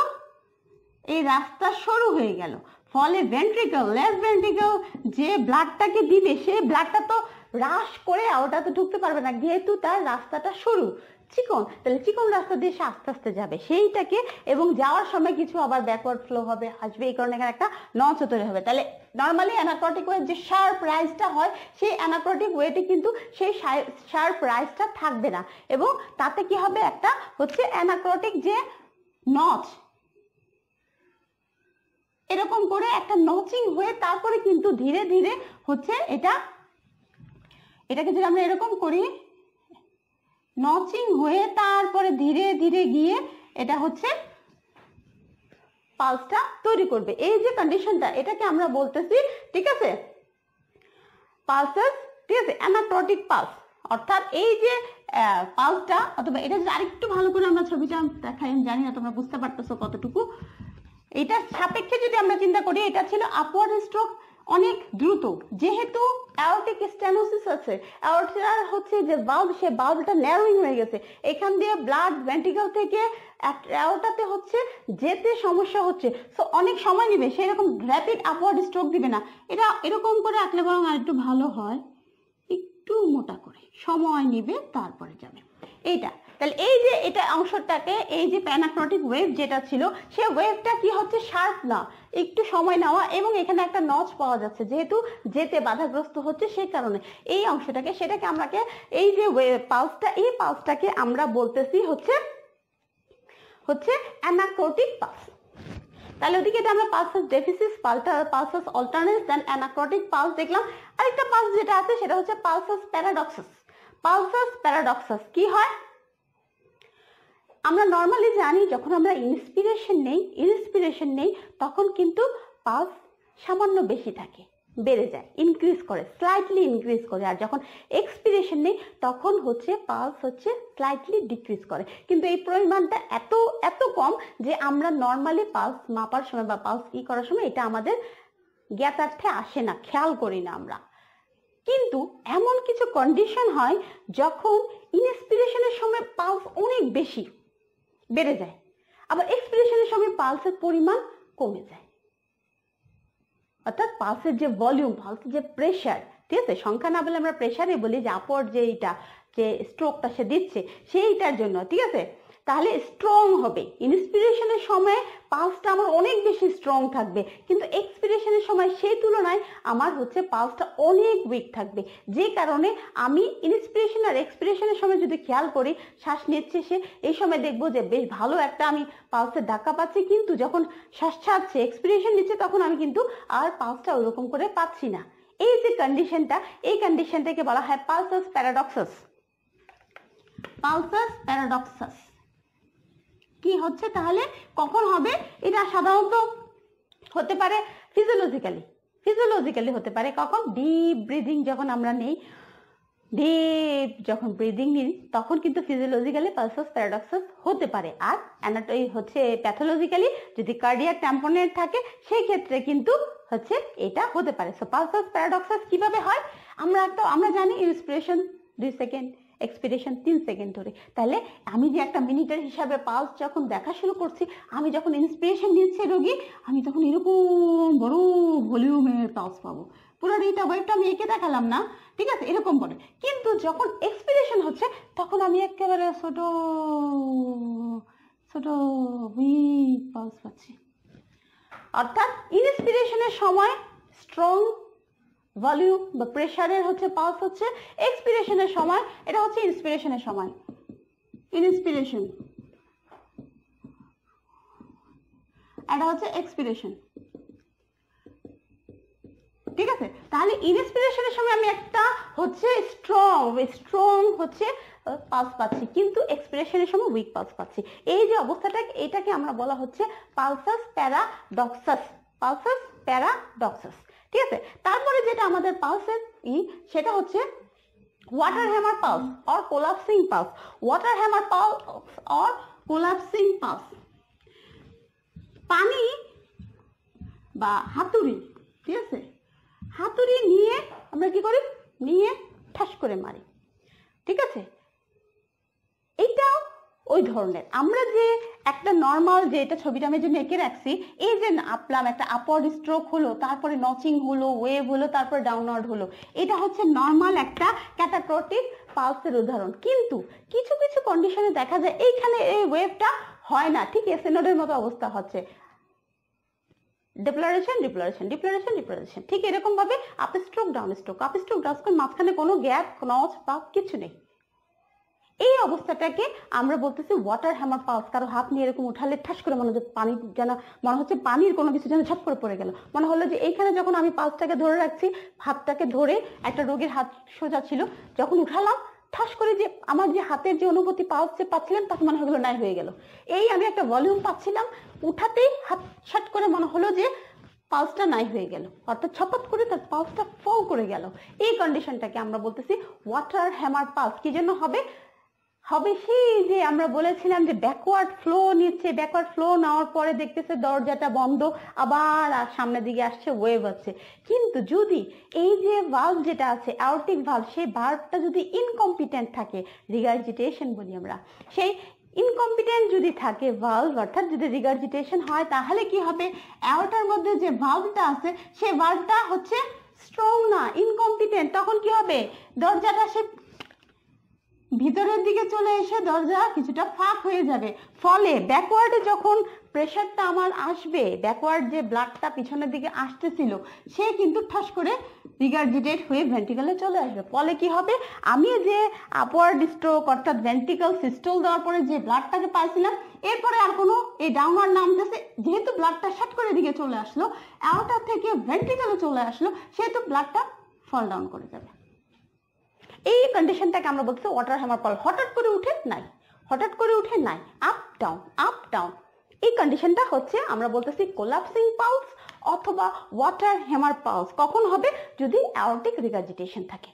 এই রাস্তা সরু হয়ে গেল। ফলে ভেন্ট্রিকল লেফট ভেন্ট্রিকল যে ব্লাডটাকে দিবে সেই ব্লাডটা তো হ্রাস করে ওটা তো ঢুকতে পারবে না, যেহেতু তার রাস্তাটা সরু। চিকন, তাহলে চিকন রাস্তা দিয়ে সে আস্তে আস্তে যাবে। সেইটাকে এবং যাওয়ার সময় কিছু আবার ব্যাকওয়ার্ড ফ্লো হবে, আসবে। এই কারণে এখানে একটা নচ তৈরি হবে। তাহলে নর্মালি অ্যানাক্রটিক ওয়ে যে শার্প রাইজটা হয়, সেই অ্যানাক্রটিক ওয়েতে কিন্তু সেই শার্প রাইজটা থাকবে না। এবং তাতে কি হবে? একটা হচ্ছে অ্যানাক্রটিক যে নচ এরকম করে একটা নচিং হয়ে তারপরে কিন্তু ধীরে ধীরে হচ্ছে এটা, এটাকে যদি আমরা এরকম করি নচিং হয়ে তারপরে ধীরে ধীরে গিয়ে এটা হচ্ছে পালসটা তৈরি করবে। এই যে কন্ডিশনটা এটাকে আমরা বলতেছি, ঠিক আছে? পালসেস, ঠিক আছে? Anacrotic pulse. অর্থাৎ এই যে পালসটা, অথবা এটা যদি আরেকটু ভালো করে আমরা ছবিটা দেখাই, আমি জানি না, তোমরা বুঝতে পারতেছো কতটুকু। এটা সাপেক্ষে যদি আমরা চিন্তা করি, এটা ছিল আপওয়ার্ড স্ট্রোক অনেক দ্রুত। যেহেতু অ্যাওরটিক স্টেনোসিস আছে অ্যাওরটার হচ্ছে যে বাল্ব সে বাল্বটা ন্যারোইং হয়ে গেছে। এখান দিয়ে ব্লাড ভেন্টিকল থেকে অ্যাওরটাতে হচ্ছে যেতে সমস্যা হচ্ছে। সো অনেক সময় নেবে, সেরকম র্যাপিড আপওয়ার্ড স্ট্রোক দিবে না। এটা এরকম করে আঁকলে বরং আরেকটু ভালো হয়। একটু মোটা করে। সময় নিবে, তারপরে যাবে। এইটা। তাহলে এই যে এটা অংশটাকে, এই যে প্যানাক্রটিক ওয়েভ যেটা ছিল, সে ওয়েভটা কি হচ্ছে? শার্প না। একটু সময় নেওয়া এবং এখানে একটা নচ পাওয়া যাচ্ছে। যেহেতু যেতে বাধাগ্রস্ত হচ্ছে সেই কারণে। এই অংশটাকে, সেটাকে আমরাকে, এই যে পালসটা এই পালসটাকে আমরা বলতেছি হচ্ছে হচ্ছে অ্যানাক্রোটিক পালস তাহলে ওদিকে এটা আমরা pulsus deficit pulsus alternans then anacrotic pulse দেখলাম। আরেকটা পালস যেটা আছে, সেটা হচ্ছে পালসাস প্যারাডক্সাস পালসাস প্যারাডক্সাস কি হয়? আমরা নর্মালি জানি যখন আমরা ইন্সপিরেশন নেই ইন্সপিরেশন নেই, তখন কিন্তু পালস সামান্য বেশি থাকে, বেড়ে যায় ইনক্রিজ করে স্লাইটলি ইনক্রিজ করে। আর যখন এক্সপিরেশন নেই, তখন হচ্ছে পালস হচ্ছে স্লাইটলি ডিক্রিজ করে। কিন্তু এই পরিমাণটা এত এত কম যে আমরা নর্মালি পালস মাপার সময় বা পালস ই করার সময় এটা আমাদের জ্ঞাতার্থে আসে না, খেয়াল করি না আমরা। কিন্তু এমন কিছু কন্ডিশন হয় যখন ইনস্পিরেশনের সময় পালস অনেক বেশি। বেড়ে যায়। আবার এক্সপিরেশনের সঙ্গে পালসের পরিমাণ কমে যায়। অর্থাৎ পালসের যে ভলিউম পালসের যে প্রেশার ঠিক আছে? সংখ্যা না বলে আমরা প্রেশারে বলি যে আপর যে এইটা, যে স্ট্রোকটা সে দিচ্ছে, সেইটার জন্য, ঠিক আছে? তাহলে স্ট্রং হবে। ইন্সপিরেশনের সময় পালসটা আমার অনেক বেশি স্ট্রং থাকবে। কিন্তু এক্সপিরেশনের সময় সেই তুলনায় আমার হচ্ছে পালসটা অনেক উইক থাকবে। যে কারণে আমি ইন্সপিরেশন আর এক্সপিরেশনের সময় যদি খেয়াল করি, শ্বাস নিচ্ছে সে, এই সময় দেখব যে বেশ ভালো একটা আমি পালসের ধাক্কা পাচ্ছি। কিন্তু যখন শ্বাস ছাড়ছে এক্সপিরেশন নিচ্ছে, তখন আমি কিন্তু আর পালসটা ওরকম করে পাচ্ছি না। এই যে কন্ডিশনটা এই কন্ডিশনটাকে বলা হয় পালসাস প্যারাডক্সাস পালসাস প্যারাডক্সাস কি হচ্ছে তাহলে? কখন হবে? এটা সাধারণত হতে পারে ফিজিওলজিক্যালি ফিজিওলজিক্যালি হতে পারে কখন? ডিপ ব্রিদিং যখন আমরা নেই ডিপ যখন ব্রিদিং নিই, তখন কিন্তু ফিজিওলজিক্যালি পালসাস প্যারাডক্সাস হতে পারে। আর অ্যানাটই হচ্ছে প্যাথোলজিক্যালি যদি কার্ডিয়াক ট্যাম্পোনেট থাকে, সেই ক্ষেত্রে কিন্তু হচ্ছে এটা হতে পারে। সো পালসাস প্যারাডক্সাস কীভাবে হয়? আমরা একটা আমরা জানি ইন্সপিরেশন দুই সেকেন্ড এক্সপিরেশন তিন সেকেন্ড ধরে। তাহলে আমি যে একটা মিনিটের হিসাবে পালস যখন দেখা শুরু করছি, আমি যখন ইন্সপিরেশন নিচ্ছে রোগী, আমি তখন এরকম বড় ভলিউমের পালস পাবো। পুরো এইটা ওয়েবটা আমি এঁকে দেখালাম না, ঠিক আছে? এরকম বলে। কিন্তু যখন এক্সপিরেশন হচ্ছে, তখন আমি একেবারে ছোট ছোট উইক পালস পাচ্ছি। অর্থাৎ ইনস্পিরেশনের সময় স্ট্রং ভলিউম বা প্রেশারের হচ্ছে পালস হচ্ছে এক্সপিরেশনের সময়। এটা হচ্ছে ইন্সপিরেশনের সময়। ইনস্পিরেশন। এটা হচ্ছে এক্সপিরেশন। ঠিক আছে? তাহলে ইনস্পিরেশনের সময় আমি একটা হচ্ছে স্ট্রং স্ট্রং হচ্ছে পালস পাচ্ছি। কিন্তু এক্সপিরেশনের সময় উইক পালস পাচ্ছি। এই যে অবস্থাটা, এটাকে আমরা বলা হচ্ছে পালসাস প্যারাডক্সাস। Pulsus paradoxus. ঠিক আছে? তারপরে যেটা আমাদের পালসের ই, সেটা হচ্ছে water hammer pulse or collapsing pulse water hammer pulse or collapsing pulse পানি বা হাতুড়ি, ঠিক আছে? হাতুড়ি নিয়ে আমরা কি করি? নিয়ে ঠাস করে মারি, ঠিক আছে? এইটাও ওই ধরনের। আমরা যে একটা নর্মাল যে এটা ছবিটা আমি যে এঁকে রাখছি, এই যে আপলাম, একটা আপওয়ার্ড স্ট্রোক হলো, তারপরে নচিং হলো ওয়েভ হলো, তারপরে ডাউনওয়ার্ড হলো, এটা হচ্ছে নর্মাল একটা ক্যাটাক্রটিক পালসের উদাহরণ। কিন্তু কিছু কিছু কন্ডিশনে দেখা যায় এইখানে এই ওয়েভটা হয় না। ঠিক এসেনোডের মতো অবস্থা হচ্ছে। ডিপ্লারেশন ডিপ্লারেশন ডিপ্লারেশন ডিপ্লারেশন ঠিক এরকম ভাবে up stroke down stroke up stroke down stroke মাঝখানে কোনো গ্যাপ নচ বা কিছু নেই। এই অবস্থাটাকে আমরা বলতেছি ওয়াটার হ্যামার পালস কারও হাত নিয়ে এরকম উঠালে ঠাস করে মনে হচ্ছে পানি যেন, মনে হচ্ছে পানির কোনো কিছু যেন ঝপ করে পড়ে গেল। মনে হলো যে এইখানে যখন আমি পালসটাকে ধরে রাখছি, হাতটাকে ধরে একটা রোগীর হাত সোজা ছিল, যখন উঠালাম, ঠাস করে যে আমার যে হাতের যে অনুভূতি পালস যে পাচ্ছিলাম তখন মনে হলো নাই হয়ে গেল। এই আমি একটা ভলিউম পাচ্ছিলাম, উঠাতেই হাত ছাট করে মনে হলো যে পালসটা নাই হয়ে গেল। অর্থাৎ ছপাত করে তার পালসটা ফল করে গেল। এই কন্ডিশনটাকে আমরা বলতেছি ওয়াটার হ্যামার পালস কি জন্য হবে? হবে সেই যে আমরা বলেছিলাম যে ব্যাকওয়ার্ড ফ্লো নিচ্ছে ব্যাকওয়ার্ড ফ্লো নেওয়ার পরে দেখতেছে দরজাটা বন্ধ, আবার আর সামনের দিকে আসছে ওয়েভ আছে কিন্তু যদি এই যে ভাল্ভ যেটা আছে আউটিক ভাল্ভ সেই ভাল্ভটা যদি ইনকম্পিটেন্ট থাকে রিগার্জিটেশন বলি আমরা, সেই ইনকম্পিটেন্ট যদি থাকে ভাল্ভ অর্থাৎ যদি রিগার্জিটেশন হয়, তাহলে কি হবে? অ্যাওটার মধ্যে যে ভাল্ভটা আছে, সেই ভাল্ভটা হচ্ছে স্ট্রং না ইনকম্পিটেন্ট তখন কি হবে? দরজাটা সে ভিতরের দিকে চলে এসে দরজা কিছুটা ফাঁক হয়ে যাবে। ফলে ব্যাকওয়ার্ডে যখন প্রেশারটা আমার আসবে ব্যাকওয়ার্ড যে ব্লাডটা পিছনের দিকে আসতেছিল, সে কিন্তু ঠাস করে রিগার্জিটেট হয়ে ভেন্টিকালে চলে আসবে। ফলে কি হবে? আমি যে আপওয়ার্ড স্ট্রোক অর্থাৎ ভেন্টিক্যাল সিস্টল দেওয়ার পরে যে ব্লাডটাকে পাইছিলাম, এরপরে আর কোনো এই ডাউনওয়ার্ড নামতেছে, যেহেতু ব্লাডটা শাট করে দিকে চলে আসলো অ্যাওটার থেকে ভেন্টিকেলে চলে আসলো, সেহেতু ব্লাডটা ফল ডাউন করে যাবে। এই কন্ডিশনটাকে আমরা বলছি ওয়াটার হ্যামার ফল হঠাৎ করে উঠে নাই। হঠাৎ করে উঠে নাই। আপ ডাউন আপ ডাউন এই কন্ডিশনটা হচ্ছে আমরা বলতেছি কোলাপসিং পালস অথবা ওয়াটার হ্যামার পালস কখন হবে? যদি অ্যাওরটিক রিগাজিটেশন থাকে।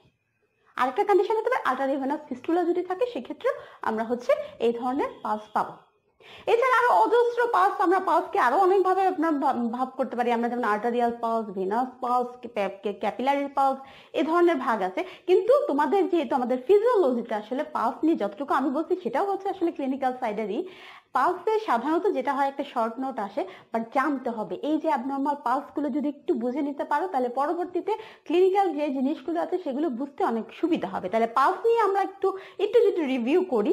আরেকটা কন্ডিশন হতে পারে আল্ট্রাভেনাস ফিস্টুলা যদি থাকে সেক্ষেত্রে আমরা হচ্ছে এই ধরনের পালস পাবো। এছাড়া আরও অজস্র পালস আমরা পালসকে আরও অনেকভাবে আপনার ভাব করতে পারি। আমরা যেমন arterial pulse venous pulse capillary pulse এ ধরনের ভাগ আছে। কিন্তু তোমাদের যেহেতু আমাদের ফিজিওলজিতে আসলে পালস নিয়ে যতটুকু আমি বলছি, সেটাও হচ্ছে আসলে ক্লিনিক্যাল সাইডেরই পালসে সাধারণত যেটা হয়, একটা শর্ট নোট আসে বাট জানতে হবে। এই যে অ্যাবনর্মাল পালসগুলো যদি একটু বুঝে নিতে পারো, তাহলে পরবর্তীতে ক্লিনিক্যাল যে জিনিসগুলো আছে, সেগুলো বুঝতে অনেক সুবিধা হবে। তাহলে পালস নিয়ে আমরা একটু একটু যদি রিভিউ করি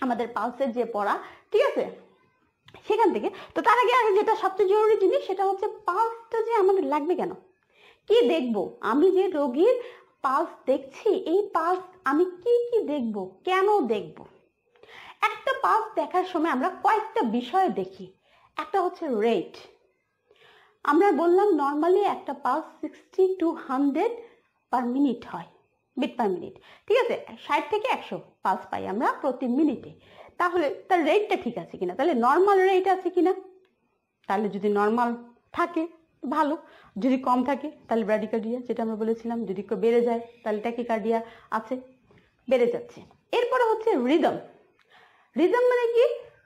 আমাদের পালসের যে পড়া, ঠিক আছে? সেখান থেকে, তো তার আগে আগে যেটা সবচেয়ে জরুরি জিনিস, সেটা হচ্ছে পালসটা যে আমাদের লাগবে কেন? কি দেখব? আমি যে রোগীর পালস দেখছি, এই পালস আমি কি কি দেখব? কেন দেখব? একটা পালস দেখার সময় আমরা কয়েকটা বিষয় দেখি। একটা হচ্ছে রেট আমরা বললাম নর্মালি একটা pulse sixty to hundred per minute হয় বিট পার মিনিট ঠিক আছে? ষাট থেকে একশো। পালস পাই আমরা প্রতি মিনিটে। তাহলে, তার রেটটা ঠিক আছে কিনা? তাহলে নর্মাল রেট আছে কিনা? তাহলে যদি নর্মাল থাকে, ভালো। যদি কম থাকে, তাহলে ব্র্যাডিকার্ডিয়া যেটা আমরা বলেছিলাম, যদি বেড়ে যায়, তাহলে ট্যাকিকার্ডিয়া আছে, বেড়ে যাচ্ছে। এরপরে হচ্ছে রিদম রিদম মানে কি?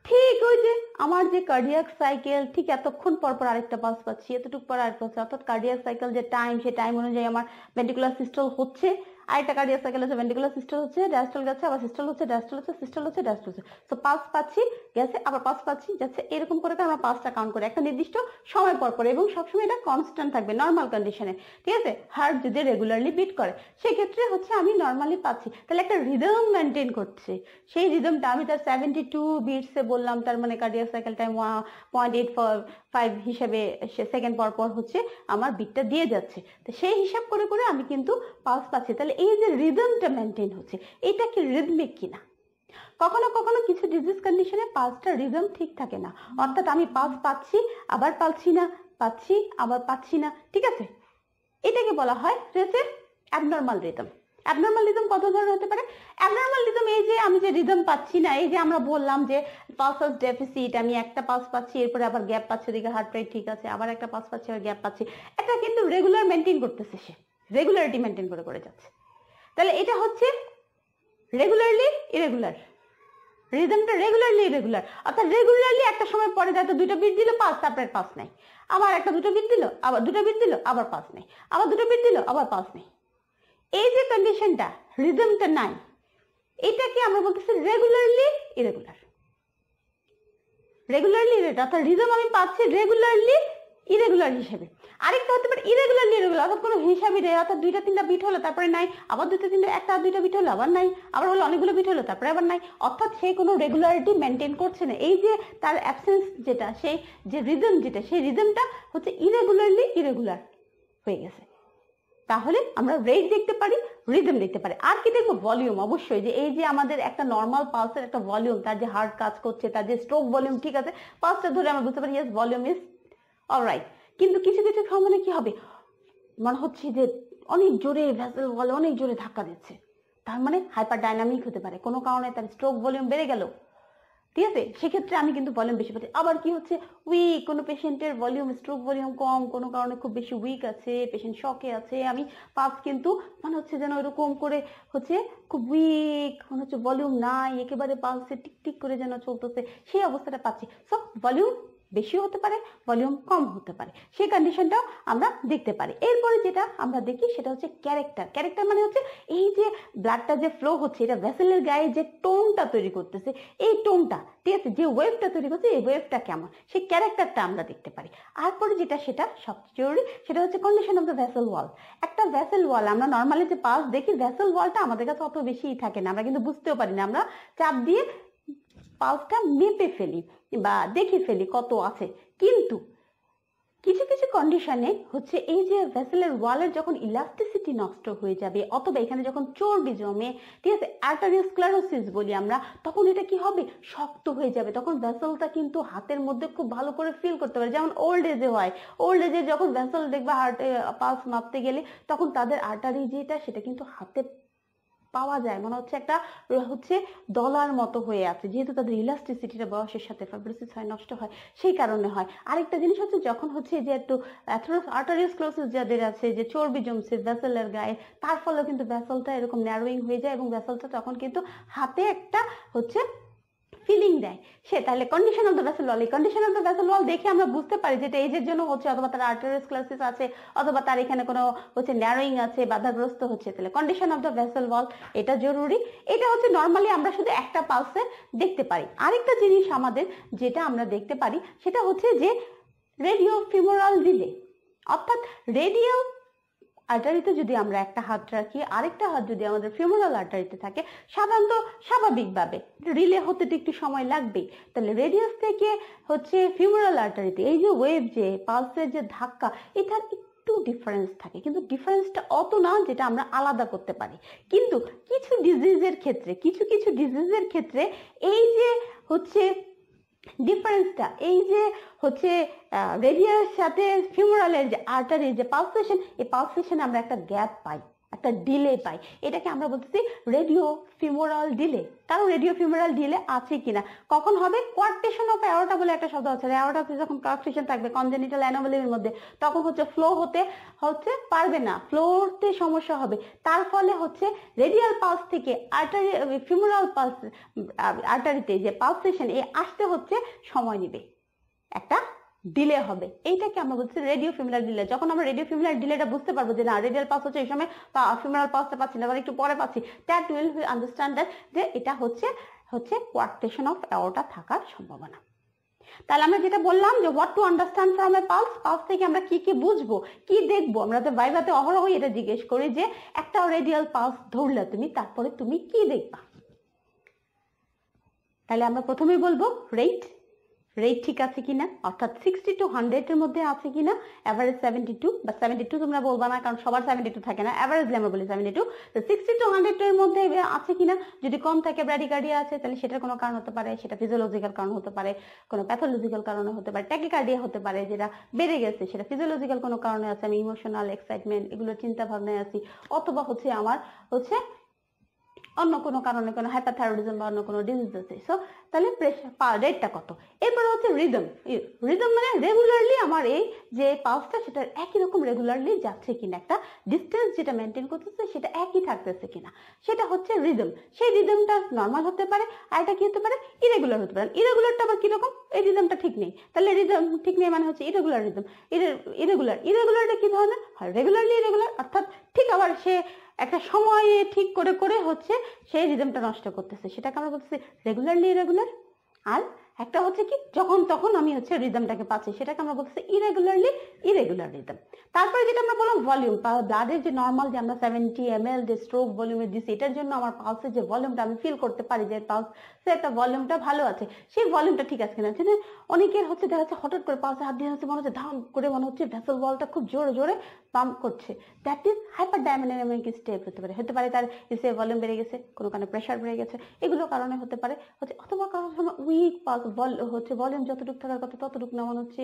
ঠিক ওই যে আমার যে কার্ডিয়াক সাইকেল ঠিক এতক্ষণ পর পর আরেকটা পাস পাচ্ছি, এতটুকু পর আরেকটা পাচ্ছি অর্থাৎ কার্ডিয়াক সাইকেল যে টাইম সে টাইম অনুযায়ী আমার ভেন্টিকুলার সিস্টল হচ্ছে আরেকটা কার্ডিয়াক সাইকেল হচ্ছে ভেন্টিকুলার সিস্টল হচ্ছে ডায়াস্টল গেছে আবার সিস্টল হচ্ছে ডায়াস্টল হচ্ছে সিস্টল হচ্ছে ডায়াস্টল হচ্ছে। তো পাস পাচ্ছি, গেছে, আবার পাস পাচ্ছি, যাচ্ছে, এরকম করে আমরা পাসটা কাউন্ট করি। একটা নির্দিষ্ট সময় পর পর, এবং সবসময় এটা কনস্ট্যান্ট থাকবে নর্মাল কন্ডিশনে ঠিক আছে? হার্ট যদি রেগুলারলি বিট করে, সেক্ষেত্রে হচ্ছে আমি নর্মালি পাচ্ছি। তাহলে একটা রিদম মেনটেন করছে। সেই রিদমটা আমি তার সেভেন্টি টু বিটসে বললাম, তার মানে cardiac cycle point eight five হিসেবে সেকেন্ড পর পর হচ্ছে আমার বিটটা দিয়ে যাচ্ছে। তো সেই হিসাব করে করে আমি কিন্তু পালস পাচ্ছি। তাহলে এই যে রিদমটা মেনটেন হচ্ছে, এটা কি রিদমিক কিনা? কখনো কখনো কিছু ডিজিজ কন্ডিশনে পালসটা রিদম ঠিক থাকে না। অর্থাৎ আমি পালস পাচ্ছি, আবার পাচ্ছি না, পাচ্ছি, আবার পাচ্ছি না, ঠিক আছে? এটাকে বলা হয় হচ্ছে অ্যাবনর্মাল রিদম অ্যাবনর্মাল রিদম কত ধরনের হতে পারে? অ্যাবনর্মাল রিদম এই যে আমি যে রিদম পাচ্ছি না, এই যে আমরা বললাম যে পালসাস ডেফিসিট আমি একটা পালস পাচ্ছি, এরপরে আবার গ্যাপ পাচ্ছি, ওদিকে হার্ট রেট ঠিক আছে, আবার একটা পালস পাচ্ছি, আবার গ্যাপ পাচ্ছি। এটা কিন্তু রেগুলার মেনটেন করতেছে সে রেগুলারিটি মেনটেন করে করে যাচ্ছে। তাহলে এটা হচ্ছে রেগুলারলি ইরেগুলার রিদমটা রেগুলারলি ইরেগুলার অর্থাৎ রেগুলারলি একটা সময় পরে যায় তো দুটো বিট দিল পাঁচ তারপরে পাঁচ নেই। আবার একটা দুটো বিট দিল, আবার দুটো বিট দিল, আবার পাঁচ নেই। আবার দুটো বিট দিল, আবার পাঁচ নেই। এই যে কন্ডিশনটা রিদমটা নাই। এটাকে আমরা বলতেছি রেগুলারলি ইরেগুলার রেগুলারলি অর্থাৎ রিদম আমি পাচ্ছি রেগুলারলি ইরেগুলার হিসেবে। আরেকটা হতে পারে ইরেগুলারলি ইরেগুলার অর্থাৎ কোনো হিসাবই নেই। অর্থাৎ দুইটা তিনটা বিট হলো তারপরে নাই, আবার দুইটা তিনটা, একটা দুইটা বিট হলো আবার নাই, আবার হলো অনেকগুলো বিট হলো তারপরে আবার নাই। অর্থাৎ সে কোনো রেগুলারিটি মেনটেন করছে না। এই যে তার অ্যাবসেন্স যেটা, সেই যে রিদম যেটা, সেই রিদমটা হচ্ছে ইরেগুলারলি ইরেগুলার হয়ে গেছে। তাহলে আমরা রেট দেখতে পারি রিদম দেখতে পারি। আর কি দেখব? ভলিউম অবশ্যই। যে এই যে আমাদের একটা নর্মাল পালসের একটা ভলিউম তার যে হার্ট কাজ করছে, তার যে স্ট্রোক ভলিউম ঠিক আছে পালসটা ধরে আমরা বুঝতে পারি ইয়েস ভলিউম ইজ অলরাইট কিন্তু কিছু কিছু সময় কি হবে? মনে হচ্ছে যে অনেক জোরে ভ্যাসেল বলে অনেক জোরে ধাক্কা দিচ্ছে। তার মানে হাইপার ডাইনামিক হতে পারে। কোনো কারণে তার স্ট্রোক ভলিউম বেড়ে গেল ঠিক আছে? সেক্ষেত্রে আমি কিন্তু ভলিউম বেশি পাচ্ছি। আবার কি হচ্ছে? উইক কোনো পেশেন্টের ভলিউম স্ট্রোক ভলিউম কম, কোনো কারণে খুব বেশি উইক আছে পেশেন্ট শকে আছে। আমি পাস কিন্তু মানে হচ্ছে যেন এরকম করে হচ্ছে খুব উইক মনে হচ্ছে ভলিউম নাই, একেবারে পালসে টিক টিক করে যেন চলতেছে, সেই অবস্থাটা পাচ্ছি। সো ভলিউম বেশি হতে পারে ভলিউম কম হতে পারে। সেই কন্ডিশনটাও আমরা দেখতে পারি। এরপরে যেটা আমরা দেখি সেটা হচ্ছে ক্যারেক্টার ক্যারেক্টার মানে হচ্ছে এই যে ব্লাডটা যে ফ্লো হচ্ছে, এটা ভেসেলের গায়ে যে টোনটা তৈরি করতেছে, এই টোনটা ঠিক আছে? যে ওয়েভটা তৈরি করছে, এই ওয়েভটা কেমন? সেই ক্যারেক্টারটা আমরা দেখতে পারি। তারপরে যেটা, সেটা সবচেয়ে জরুরি, সেটা হচ্ছে condition of the vessel wall একটা ভেসেল ওয়াল আমরা নর্মালি যে পাস দেখি ভেসেল ওয়ালটা আমাদের কাছে অত বেশিই থাকে না, আমরা কিন্তু বুঝতেও পারি না। আমরা চাপ দিয়ে পালসটা মেপে ফেলি বা দেখে ফেলি কত আছে। কিন্তু কিছু কিছু কন্ডিশনে হচ্ছে এই যে ভেসেলের ওয়ালের যখন ইলাস্টিসিটি নষ্ট হয়ে যাবে, অথবা এখানে যখন চর্বি জমে, ঠিক আছে আর্টারিওস্ক্লারোসিস বলি আমরা, তখন এটা কি হবে? শক্ত হয়ে যাবে। তখন ভেসেলটা কিন্তু হাতের মধ্যে খুব ভালো করে ফিল করতে পারে। যেমন ওল্ড এজে হয়। ওল্ড এজে যখন ভেসেল দেখবে হার্টে পালস মাপতে গেলে, তখন তাদের আর্টারি যেটা, সেটা কিন্তু হাতে পাওয়া যায়। মনে হচ্ছে একটা হচ্ছে দলার মতো হয়ে আছে। যেহেতু তাদের ইলাস্টিসিটিটা বয়সের সাথে ফাইব্রোসিস হয়, নষ্ট হয়, সেই কারণে হয়। আরেকটা জিনিস হচ্ছে যখন হচ্ছে যে একটু আর্টারিওস্ক্লোসিস যাদের আছে, যে চর্বি জমছে ভেসেলের গায়ে, তার ফলে কিন্তু ভেসেলটা এরকম ন্যারোয়িং হয়ে যায় এবং ভেসেলটা তখন কিন্তু হাতে একটা হচ্ছে ফিলিং দেয়। সে তাহলে condition of the vessel wall এই condition of the vessel wall দেখে আমরা বুঝতে পারি যেটা এজের জন্য হচ্ছে অথবা তার আর্টারিওস্ক্লাসিস আছে, অথবা তার এখানে কোনো হচ্ছে ন্যারোয়িং আছে, বাধাগ্রস্ত হচ্ছে। তাহলে condition of the vessel wall এটা জরুরি। এটা হচ্ছে নর্মালি আমরা শুধু একটা পালসে দেখতে পারি। আরেকটা জিনিস আমাদের যেটা আমরা দেখতে পারি, সেটা হচ্ছে যে রেডিও ফিমোরাল রিলে অর্থাৎ রেডিও আর্টারিতে যদি আমরা একটা হাত রাখি, আরেকটা হাত যদি আমাদের ফিমোরাল আর্টারিতে থাকে, সাধারণত স্বাভাবিকভাবে রিলে হতে তো একটু সময় লাগবেই। তাহলে রেডিয়াস থেকে হচ্ছে ফিমোরাল আর্টারিতে এই যে ওয়েভ যে পালসের যে ধাক্কা, এটার একটু ডিফারেন্স থাকে। কিন্তু ডিফারেন্সটা অত না যেটা আমরা আলাদা করতে পারি। কিন্তু কিছু ডিজিজের ক্ষেত্রে, কিছু কিছু ডিজিজের ক্ষেত্রে এই যে হচ্ছে ডিফারেন্সটা এই যে হচ্ছে রেডিয়ার সাথে ফিউমারালের যে আর্টারির যে পালসেশন এই পালসেশনে আমরা একটা গ্যাপ পাই। একটা ডিলে পাই। এটাকে আমরা বলতেছি রেডিও ফিমোরাল ডিলে কারণ রেডিও ফিমোরাল ডিলে আছে কিনা? কখন হবে? কোয়ার্টেশন অফ অ্যাওয়াটা বলে একটা শব্দ আছে। অ্যাওয়াটাতে যখন কোয়ার্টেশন থাকবে কনজেনিটাল অ্যানোমালির মধ্যে। তখন হচ্ছে ফ্লো হতে, হচ্ছে পারবে না। ফ্লোতে সমস্যা হবে। তার ফলে হচ্ছে রেডিয়াল পালস থেকে আর্টারি ফিমোরাল পালস আর্টারিতে যে পালসেশন এ আসতে হচ্ছে সময় নেবে। একটা ডিলে হবে। এইটাকে আমরা বলছি রেডিও ফিমিলার ডিলে যখন আমরা রেডিও ফিমিলার ডিলেটা বুঝতে পারব যে, না রেডিয়াল পাস হচ্ছে এই সময় ফিমিলার পাসটা পাচ্ছি না একটু পরে পাচ্ছি। That will we understand that যে এটা হচ্ছে হচ্ছে কোয়ার্টেশন অফ অ্যাওটা থাকার সম্ভাবনা। তাহলে আমরা যেটা বললাম যে what to understand from a pulse pulse থেকে আমরা কি কি বুঝব, কি দেখব? আমরা তো ভাইভাতে অহরহ এটা জিজ্ঞেস করি যে একটা রেডিয়াল পালস ধরলে তুমি, তারপরে তুমি কি দেখবা? তাহলে আমরা প্রথমেই বলব রেট রেট ঠিক আছে কিনা? অর্থাৎ সিক্সটি টু হান্ড্রেড এর মধ্যে আছে কিনা? অ্যাভারেজ সেভেন্টি টু বা সেভেন্টি টু তোমরা বলবা না, কারণ সবার সেভেন্টি টু থাকে না। অ্যাভারেজলি আমরা বলি সেভেন্টি টু তো সিক্সটি টু হান্ড্রেড এর মধ্যে আছে কিনা? যদি কম থাকে ব্র্যাডিকার্ডিয়া আছে, তাহলে সেটার কোনো কারণ হতে পারে। সেটা ফিজিওলজিক্যাল কারণ হতে পারে, কোনো প্যাথোলজিক্যাল কারণে হতে পারে ট্যাকিকার্ডিয়া হতে পারে, যেটা বেড়ে গেছে। সেটা ফিজিওলজিক্যাল কোনো কারণে আছে, আমি ইমোশনাল এক্সাইটমেন্ট এগুলো চিন্তা ভাবনায় আছি, অথবা হচ্ছে আমার হচ্ছে অন্য কোনো কারণে কোনো হাইপাথাইরয়েডিজম বা অন্য কোনো ডিজিজ আছে। সো তাহলে প্রেশার রেটটা কত? এরপরে হচ্ছে রিদম রিদম মানে রেগুলারলি আমার এই যে পালসটা সেটা একই রকম রেগুলারলি যাচ্ছে কিনা, একটা ডিস্টেন্স যেটা মেনটেন করতেছে, সেটা একই থাকতেছে কিনা। সেটা হচ্ছে রিদম সেই রিদমটা নর্মাল হতে পারে, আর এটা কি হতে পারে? ইরেগুলার হতে পারে। ইরেগুলারটা আবার কীরকম? এই রিদমটা ঠিক নেই। তাহলে রিদম ঠিক নেই মানে হচ্ছে ইরেগুলার রিদম ইরেগুলার ইরেগুলারটা কি ধরনের? হয় রেগুলারলি ইরেগুলার অর্থাৎ ঠিক আবার সে একটা সময়ে ঠিক করে করে হচ্ছে সেই রিদমটা নষ্ট করতেছে। সেটাকে আমরা বলতেছি রেগুলারলি ইরেগুলার আর একটা হচ্ছে কি, যখন তখন আমি হচ্ছে রিদমটাকে পাচ্ছি, সেটাকে আমরা বলতেছি ইরেগুলারলি ইরেগুলার রিদম তারপরে যেটা আমরা বললাম ভলিউম ব্লাডের যে নর্মাল যে আমরা সেভেন্টি এম এল যে স্ট্রোক ভলিউমে দিচ্ছি এটার জন্য আমার পালসের যে ভলিউমটা আমি ফিল করতে পারি যে পালস সে একটা ভলিউমটা ভালো আছে, সেই ভলিউমটা ঠিক আছে কিনা। যে অনেকের হচ্ছে দেখা যাচ্ছে হঠাৎ করে পালসে হাত দিয়ে হচ্ছে মনে হচ্ছে ধাম করে মনে হচ্ছে ভেসেল বলটা খুব জোরে জোরে পাম্প করছে। That is hyper dynamic step হতে পারে। হতে পারে তার এসে ভলিউম বেড়ে গেছে, কোনো কারণে প্রেশার বেড়ে গেছে, এগুলো কারণে হতে পারে। হচ্ছে অথবা সময় উইক পালস হচ্ছে ভলিউম যতটুকু থাকার কথা ততটুকু না, মনে হচ্ছে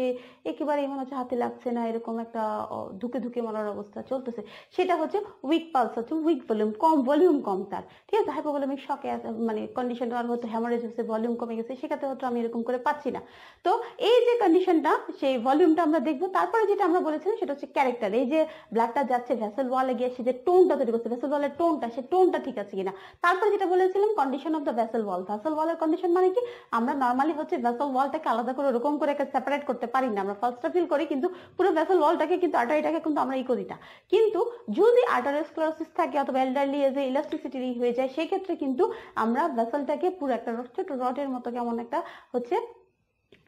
একেবারে মনে হচ্ছে হাতে লাগছে না, এরকম একটা ধুকে ধুকে মরার অবস্থা চলতেছে। সেটা হচ্ছে উইক পালস হচ্ছে উইক ভলিউম কম ভলিউম কম তার। ঠিক আছে? হাইপোভলিউমিক শকে মানে কন্ডিশন আর হচ্ছে হ্যামারেজ হচ্ছে ভলিউম কমে গেছে সেক্ষেত্রে হয়তো আমি এরকম করে পাচ্ছি না। তো এই যে কন্ডিশনটা সেই ভলিউমটা আমরা দেখব। তারপরে যেটা আমরা বলেছিলাম, সেটা হচ্ছে ক্যারেক্টার এই যে ব্লাডটা যাচ্ছে ভেসেল ওয়ালে গিয়ে, সে যে টোনটা তৈরি করছে ভেসেল ওয়ালের টোনটা, সে টোনটা ঠিক আছে কিনা? তারপরে যেটা বলেছিলাম condition of the vessel wall vessel ওয়ালের কন্ডিশন মানে কি? আমরা নর্মালি হচ্ছে ভেসেল ওয়ালটাকে আলাদা করে ওরকম করে সেপারেট করতে পারি না। আমরা ফার্স্টটা ফিল করি, কিন্তু পুরো ভেসেল ওয়ালটাকে কিন্তু আর্টারিটাকে কিন্তু আমরা ই করি না। কিন্তু যদি আর্টারিওস্ক্লেরোসিস থাকে অথবা এলডারলি এজে ইলাস্টিসিটি হয়ে যায় সেই ক্ষেত্রে কিন্তু আমরা ভেসেলটাকে পুরো একটা ছোট রডের মতো কেমন একটা হচ্ছে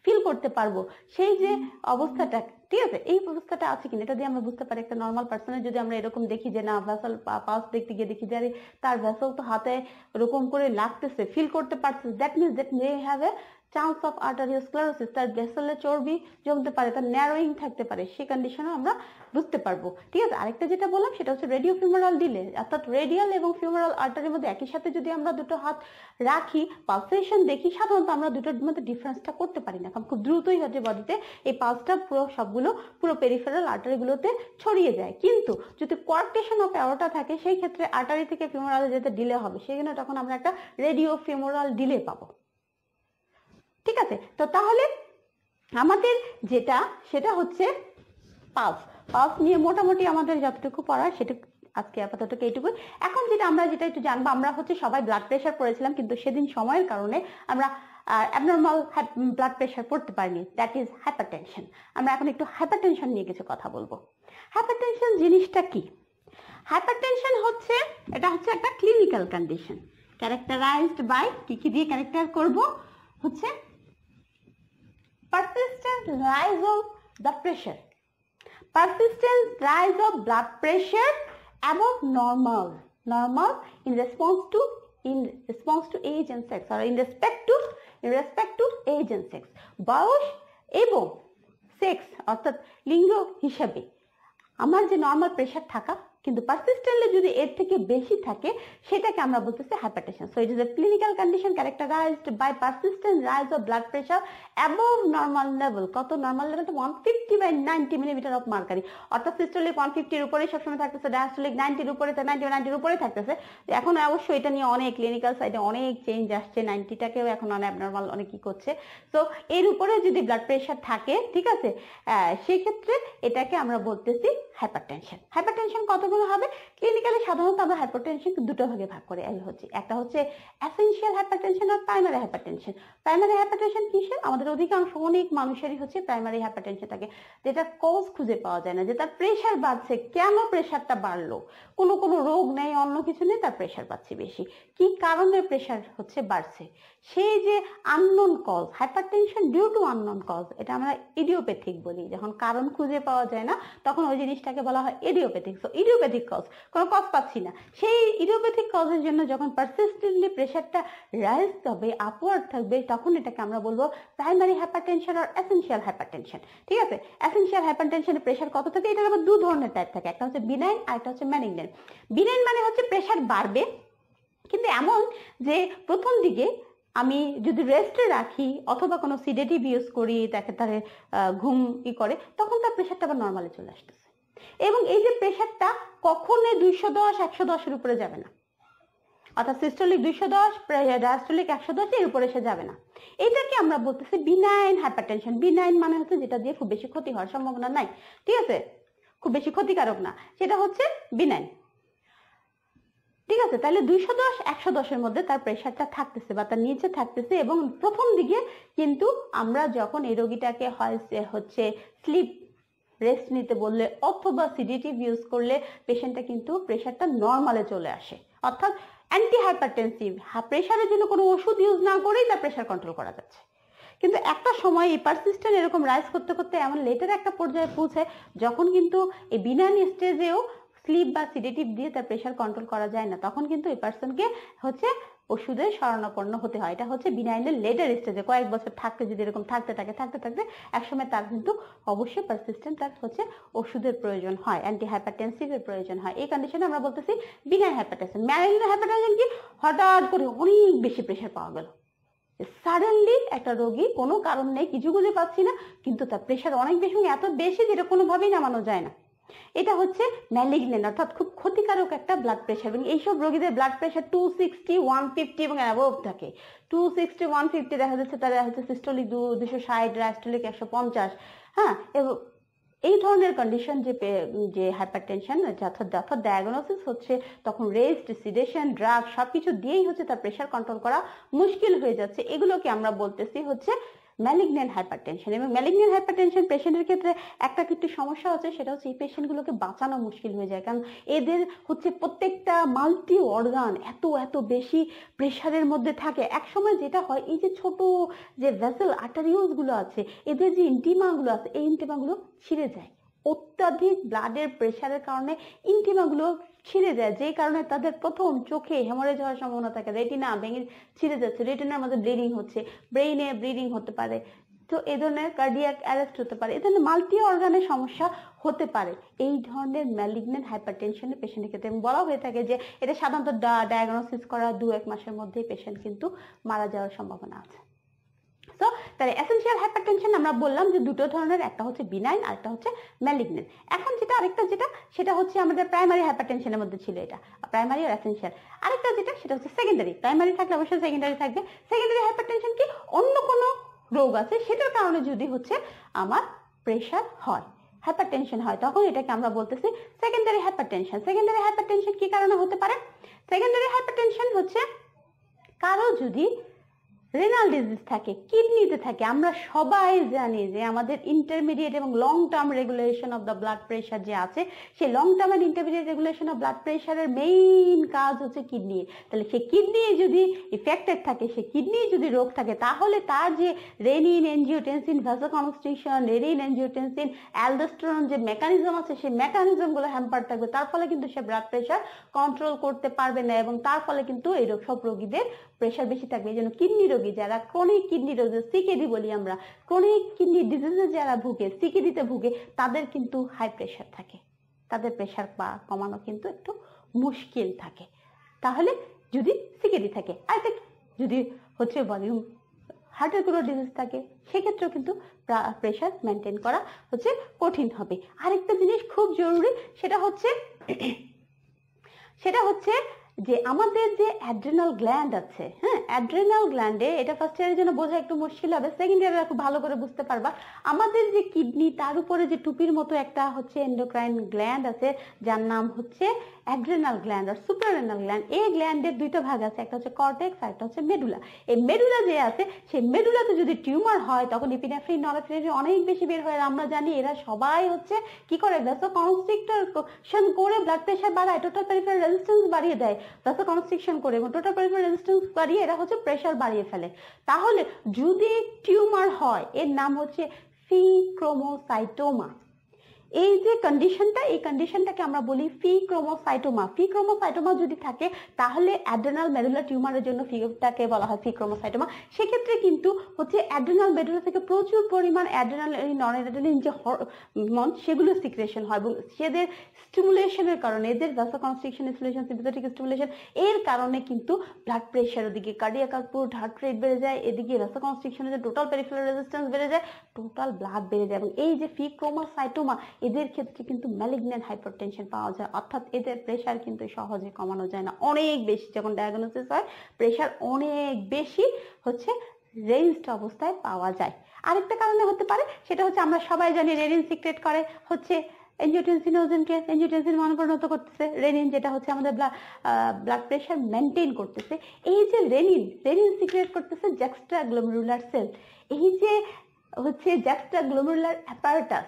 ফিল করতে পারব। সেই যে অবস্থাটা, ঠিক আছে? এই অবস্থাটা আছে কিনা এটা দিয়ে আমরা বুঝতে পারি। একটা নর্মাল পার্সনের যদি আমরা এরকম দেখি যে না ভেসেল পাস দেখতে গিয়ে দেখি যে তার ভেসেল তো হাতে এরকম করে লাগতেছে ফিল করতে পারছে that means that may have a chance of arteriosclerosis তার ভেসেলে চর্বি জমতে পারে, তার ন্যারোয়িং থাকতে পারে, সেই কন্ডিশনে আমরা বুঝতে পারব। ঠিক আছে, আরেকটা যেটা বললাম, সেটা হচ্ছে রেডিও ফিউমারাল ডিলে অর্থাৎ রেডিয়াল এবং ফিউমারাল আর্টারির মধ্যে একই সাথে যদি আমরা দুটো হাত রাখি পালসেশন দেখি, সাধারণত আমরা দুটোর মধ্যে ডিফারেন্সটা করতে পারি না, কারণ খুব দ্রুতই হচ্ছে বডিতে এই পালসটা পুরো সবগুলো, পুরো পেরিফেরাল আর্টারিগুলোতে ছড়িয়ে যায়। কিন্তু যদি কোয়ার্টেশন অফ অ্যাওটা থাকে, সেই ক্ষেত্রে আর্টারি থেকে ফিউমারালে যেতে ডিলে হবে, সেই জন্য তখন আমরা একটা রেডিও ফিউমারাল ডিলে পাবো। ঠিক আছে? তো তাহলে আমাদের যেটা, সেটা হচ্ছে পালস পালস নিয়ে মোটামুটি আমাদের যতটুকু পড়া সেটা আজকে আপাতত এইটুকু। এখন যেটা আমরা যেটা একটু জানব, আমরা হচ্ছে সবাই ব্লাড প্রেশার পড়েছিলাম, কিন্তু সেদিন সময়ের কারণে আমরা অ্যাবনর্মাল ব্লাড প্রেশার পড়তে পারিনি। দ্যাট ইজ হাইপারটেনশন আমরা এখন একটু হাইপারটেনশন নিয়ে কিছু কথা বলব। হাইপারটেনশন জিনিসটা কি? হাইপারটেনশন হচ্ছে, এটা হচ্ছে একটা ক্লিনিক্যাল কন্ডিশন ক্যারেক্টারাইজড বাই কি কি দিয়ে ক্যারেক্টার করব? হচ্ছে persistent rise of the pressure persistent rise of blood pressure above normal normal in response to in response to age and sex or in respect to in respect to age and sex বয়স এবং সেক্স অর্থাৎ লিঙ্গ হিসাবে আমার যে নর্মাল প্রেশার থাকা কিন্তু পারসিস্টেন্টলি যদি এর থেকে বেশি থাকে সেটাকে আমরা বলতেছি hypertension so it is a clinical condition characterized by persistent rise of blood pressure above normal level কত normal level one fifty by ninety millimeter of mercury অর্থাৎ সিস্টোলিক ওয়ান ফিফটির উপরে সবসময় থাকতেছে ডায়াস্টোলিক নাইনটির উপরে নাইনটি নাইনটির উপরে থাকতেছে। এখন অবশ্যই এটা নিয়ে অনেক ক্লিনিক্যাল সাইডে অনেক চেঞ্জ আসছে নাইনটিটাকেও এখন অনেক অ্যাবনর্মাল অনেক কি করছে। তো এর উপরে যদি ব্লাড প্রেশার থাকে ঠিক আছে? আহ, সেই ক্ষেত্রে এটাকে আমরা বলতেছি হাইপারটেনশন হাইপারটেনশন কতগুলো হবে ক্লিনিক্যালি সাধারণত আমরা হাইপারটেনশন দুটো ভাগে ভাগ করে হচ্ছে, একটা হচ্ছে অ্যাসেনশিয়াল হাইপারটেনশন আর প্রাইমারি হাইপারটেনশন প্রাইমারি হাইপারটেনশন কিসের? আমাদের অধিকাংশ অনেক মানুষেরই হচ্ছে প্রাইমারি হাইপারটেনশন থাকে, যেটা কজ খুঁজে পাওয়া যায় না, যে তার প্রেশার বাড়ছে কেন প্রেশারটা বাড়লো? কোনো কোনো রোগ নেই অন্য কিছু নেই তার প্রেশার বাড়ছে বেশি। কি কারণে প্রেশার হচ্ছে বাড়ছে? সেই যে unknown cause hypertension due to unknown cause এটা আমরা ইডিওপ্যাথিক বলি। যখন কারণ খুঁজে পাওয়া যায় না, তখন ওই জিনিসটাকে বলা হয় ইডিওপ্যাথিক সো ইডিওপ্যাথিক কজ কোনো কজ পাচ্ছি না। সেই ইডিওপ্যাথিক কজের জন্য যখন পারসিস্টেন্টলি প্রেশারটা রাইজ হবে আপওয়ার্ড থাকবে, তখন এটাকে আমরা বলব প্রাইমারি হাইপারটেনশন আর এসেনশিয়াল হাইপারটেনশন ঠিক আছে? এসেনশিয়াল হাইপারটেনশনের প্রেশার কত থাকে? এটার আবার দু ধরনের টাইপ থাকে। একটা হচ্ছে বিনাইন আর একটা হচ্ছে ম্যানিগনেন্ট বিনাইন মানে হচ্ছে প্রেশার বাড়বে, কিন্তু এমন যে প্রথম দিকে আমি যদি রেস্টে রাখি, অথবা কোনো সিডেটিভ ইউজ করি, তাকে তার ঘুম ই করে, তখন তার প্রেশারটা আবার নর্মালে চলে আসতেছে। এবং এই যে প্রেশারটা কখনোই দুইশো দশ, একশো দশের উপরে যাবে না। অর্থাৎ সিস্টোলিক দুইশো দশ ডায়াস্টোলিক একশো দশ এর উপরে সে যাবে না। এটাকে আমরা বলতেছি বিনাইন হাইপারটেনশন বিনাইন মানে হচ্ছে যেটা দিয়ে খুব বেশি ক্ষতি হওয়ার সম্ভাবনা নাই। ঠিক আছে? খুব বেশি ক্ষতিকারক না। সেটা হচ্ছে বিনাইন ঠিক আছে? তাহলে দুইশো দশ, একশো দশের মধ্যে তার প্রেশারটা থাকতেছে বা তার নিচে থাকতেছে এবং প্রথম দিকে কিন্তু আমরা যখন এই রোগীটাকে হয় হচ্ছে স্লিপ রেস্ট নিতে বললে অথবা সিডিটিভ ইউজ করলে পেশেন্টটা কিন্তু প্রেশারটা নর্মালে চলে আসে। অর্থাৎ অ্যান্টি হাইপারটেনসিভ প্রেশারের জন্য কোনো ওষুধ ইউজ না করেই তার প্রেশার কন্ট্রোল করা যাচ্ছে। কিন্তু একটা সময় এই পারসিস্টেন্ট এরকম রাইজ করতে করতে এমন লেটের একটা পর্যায়ে পৌঁছে যখন কিন্তু এই বিনানি স্টেজেও স্লিপ বা সিডেটিভ দিয়ে তার প্রেশার কন্ট্রোল করা যায় না, তখন কিন্তু এই পার্সনকে হচ্ছে ওষুধের শরণাপন্ন হতে হয়। এটা হচ্ছে বিনাইলের লেটার স্টেজে কয়েক বছর থাকতে যদি এরকম থাকতে থাকে, থাকতে থাকতে একসময় তার কিন্তু অবশ্যই পারসিস্টেন্ট তার হচ্ছে ওষুধের প্রয়োজন হয় অ্যান্টি হাইপারটেনসিভের প্রয়োজন হয়। এই কন্ডিশনে আমরা বলতেছি বিনাইল হাইপারটেনশন ম্যালিগনেন্ট হাইপারটেনশন কি? হঠাৎ করে অনেক বেশি প্রেশার পাওয়া গেল। সাডেনলি একটা রোগী কোনো কারণ নেই, কিছু খুঁজে পাচ্ছি না, কিন্তু তার প্রেশার অনেক বেশি এত বেশি যেটা কোনোভাবেই নামানো যায় না। এটা হচ্ছে ম্যালিগনেন্ট অর্থাৎ খুব ক্ষতিকারক একটা ব্লাড প্রেশার এবং এইসব রোগীদের blood pressure two sixty one fifty এবং অ্যাবভ থাকে। টু সিক্সটি ওয়ান ফিফটি দেখা যাচ্ছে তাদের হচ্ছে সিস্টোলিক দু, দুশো ষাট ডায়াস্টোলিক একশো পঞ্চাশ। হ্যাঁ এবং এই ধরনের কন্ডিশন যে যে হাইপার টেনশন অর্থাৎ ডায়াগনোসিস হচ্ছে, তখন রেস্ট সিডেশন ড্রাগ সবকিছু দিয়েই হচ্ছে তার প্রেশার কন্ট্রোল করা মুশকিল হয়ে যাচ্ছে। এগুলোকে আমরা বলতেছি হচ্ছে ম্যালিগনেন্ট হাইপারটেনশন এবং ম্যালিগনেন্ট হাইপারটেনশন পেশেন্টের ক্ষেত্রে একটা কিন্তু সমস্যা হচ্ছে, সেটা হচ্ছে এই পেশেন্টগুলোকে বাঁচানো মুশকিল হয়ে যায়। কারণ এদের হচ্ছে প্রত্যেকটা মাল্টি অর্গান এত এত বেশি প্রেশারের মধ্যে থাকে। এক সময় যেটা হয়, এই যে ছোট যে ভেসেলগুলো আছে, এদের যে ইন্টিমাগুলো আছে, এই ইন্টিমাগুলো ছিঁড়ে যায়। অত্যাধিক ব্লাডের প্রেশারের কারণে ইন্টিমাগুলো ছিঁড়ে যায় যে কারণে তাদের প্রথম চোখে হেমোরেজ হওয়ার সম্ভাবনা থাকে। রেটিনা ভেঙে ছিঁড়ে যাচ্ছে রেটিনার মধ্যে ব্লিডিং হচ্ছে ব্রেইনে ব্লিডিং হতে পারে, তো এই ধরনের কার্ডিয়াক অ্যারেস্ট হতে পারে। এই ধরনের মাল্টি অর্গানের সমস্যা হতে পারে। এই ধরনের ম্যালিগনেন্ট হাইপারটেনশনের পেশেন্টের ক্ষেত্রে বলা হয়ে থাকে যে, এটা সাধারণত ডায়াগনোসিস করা দু এক মাসের মধ্যেই পেশেন্ট কিন্তু মারা যাওয়ার সম্ভাবনা আছে। তো তাহলে এসেনশিয়াল হাইপারটেনশন আমরা বললাম যে দুটো ধরনের, একটা হচ্ছে বিনাইন আর একটা হচ্ছে ম্যালিগনেন্ট এখন যেটা, আরেকটা যেটা, সেটা হচ্ছে আমাদের প্রাইমারি হাইপারটেনশনের মধ্যে ছিল এটা প্রাইমারি আর এসেনশিয়াল আরেকটা যেটা, সেটা হচ্ছে সেকেন্ডারি প্রাইমারি থাকলে অবশ্যই সেকেন্ডারি থাকবে। সেকেন্ডারি হাইপারটেনশন কি? অন্য কোনো রোগ আছে, সেটার কারণে যদি হচ্ছে আমার প্রেশার হয় হাইপারটেনশন হয়, তখন এটাকে আমরা বলতেছি সেকেন্ডারি হাইপারটেনশন সেকেন্ডারি হাইপারটেনশন কি কারণে হতে পারে? সেকেন্ডারি হাইপারটেনশন হচ্ছে কারও যদি রেনাল ডিজিজ থাকে, কিডনিতে থাকে। আমরা সবাই জানি যে আমাদের ইন্টারমিডিয়েট এবং long term regulation of the blood pressure যে আছে, সেই long term and intermediate regulation of blood প্রেশারের মেইন কাজ হচ্ছে কিডনি। তাহলে সে কিডনি যদি ইফেক্টেড থাকে, সে কিডনি যদি রোগ থাকে, তাহলে তার যে renin angiotensin vasoconstriction renin angiotensin aldosterone যে মেকানিজম আছে, সেই মেকানিজমগুলো হ্যাম্পার থাকবে। তার ফলে কিন্তু সে ব্লাড প্রেশার কন্ট্রোল করতে পারবে না এবং তার ফলে কিন্তু এই রোগ সব রোগীদের প্রেশার বেশি থাকবে, এই জন্য কিডনি রোগী যারা ক্রনিক কিডনি রোগে সিকেডি বলি আমরা ক্রনিক কিডনি ডিজিজে যারা ভুগে সিকেডিতে ভুগে, তাদের কিন্তু হাই প্রেশার থাকে। তাদের প্রেশার বা কমানো কিন্তু একটু মুশকিল থাকে। তাহলে যদি সিকেডি থাকে আর যদি হচ্ছে ভলিউম হার্টের কোনো ডিজিজ থাকে, সেক্ষেত্রেও কিন্তু প্রেশার মেনটেন করা হচ্ছে কঠিন হবে। আরেকটা জিনিস খুব জরুরি, সেটা হচ্ছে সেটা হচ্ছে যে আমাদের যে অ্যাড্রেনাল গ্ল্যান্ড আছে হ্যাঁ? অ্যাড্রেনাল গ্ল্যান্ডে এটা ফার্স্ট ইয়ারের জন্য বোঝা একটু মুশকিল হবে। সেকেন্ড ইয়ারে খুব ভালো করে বুঝতে পারবা। আমাদের যে কিডনি তার উপরে যে টুপির মতো একটা হচ্ছে এন্ডোক্রাইন গ্ল্যান্ড আছে, যার নাম হচ্ছে অ্যাড্রেনাল গ্ল্যান্ড আর সুপ্রারেনাল গ্ল্যান্ড এই গ্ল্যান্ডের দুইটা ভাগ আছে, একটা হচ্ছে কর্টেক্স আর একটা হচ্ছে মেডুলা এই মেডুলা যে আছে, সেই মেডুলাতে যদি টিউমার হয়, তখন ইপিনেফ্রিন নরফ্রিন অনেক বেশি বের হয়। আমরা জানি এরা সবাই হচ্ছে কি করে ভেসো কনস্ট্রিকশন করে ব্লাড প্রেশার বাড়ায় টোটাল পেরিফেরাল রেজিস্ট্যান্স বাড়িয়ে দেয়। ভেসো কনস্ট্রিকশন করে এবং টোটাল পেরিফেরাল রেজিস্ট্যান্স বাড়িয়ে এরা হচ্ছে প্রেশার বাড়িয়ে ফেলে। তাহলে যদি টিউমার হয়, এর নাম হচ্ছে ফিক্রোমোসাইটোমা এই যে কন্ডিশনটা এই কন্ডিশনটাকে আমরা বলি ফি ক্রোমোসাইটোমা ফি ক্রোমোসাইটোমা যদি থাকে, তাহলে অ্যাড্রেনাল মেডুলার টিউমারের জন্য ফিটাকে বলা হয় ফি ক্রোমোসাইটোমা সেক্ষেত্রে কিন্তু হচ্ছে অ্যাড্রেনাল মেডুলা থেকে প্রচুর পরিমাণ অ্যাড্রেনাল নন অ্যাড্রেনালিন যে হরমোন সেগুলো সিক্রেশন হয়। এবং সেদের স্টিমুলেশনের কারণে, এদের ভ্যাসো কনস্ট্রিকশন স্টিমুলেশন সিম্পথেটিক স্টিমুলেশন এর কারণে কিন্তু ব্লাড প্রেশার ওদিকে কার্ডিয়াক আউটপুট হার্ট রেট বেড়ে যায়, এদিকে ভ্যাসো কনস্ট্রিকশনের টোটাল পেরিফেরাল রেজিস্ট্যান্স বেড়ে যায় টোটাল ব্লাড বেড়ে যায়। এবং এই যে ফি ক্রোমোসাইটোমা এদের ক্ষেত্রে কিন্তু ম্যালিগনেন্ট হাইপারটেনশন পাওয়া যায়। অর্থাৎ এদের প্রেশার কিন্তু সহজে কমানো যায় না। অনেক বেশি যখন ডায়াগনোসিস হয় প্রেশার অনেক বেশি হচ্ছে রেঞ্জড অবস্থায় পাওয়া যায়। আরেকটা কারণে হতে পারে, সেটা হচ্ছে আমরা সবাই জানি রেনিন সিক্রেট করে, হচ্ছে এনজিওটেন্সিন ওজনকে এনজিওটেনসিন মনে পরিণত করতেছে। রেনিন যেটা হচ্ছে আমাদের ব্লাড প্রেশার মেনটেন করতেছে। এই যে রেনিন রেনিন সিক্রেট করতেছে জ্যাক্সট্রা গ্লোমেরুলার সেল এই যে হচ্ছে জ্যাক্সট্রা গ্লোমেরুলার অ্যাপারেটাস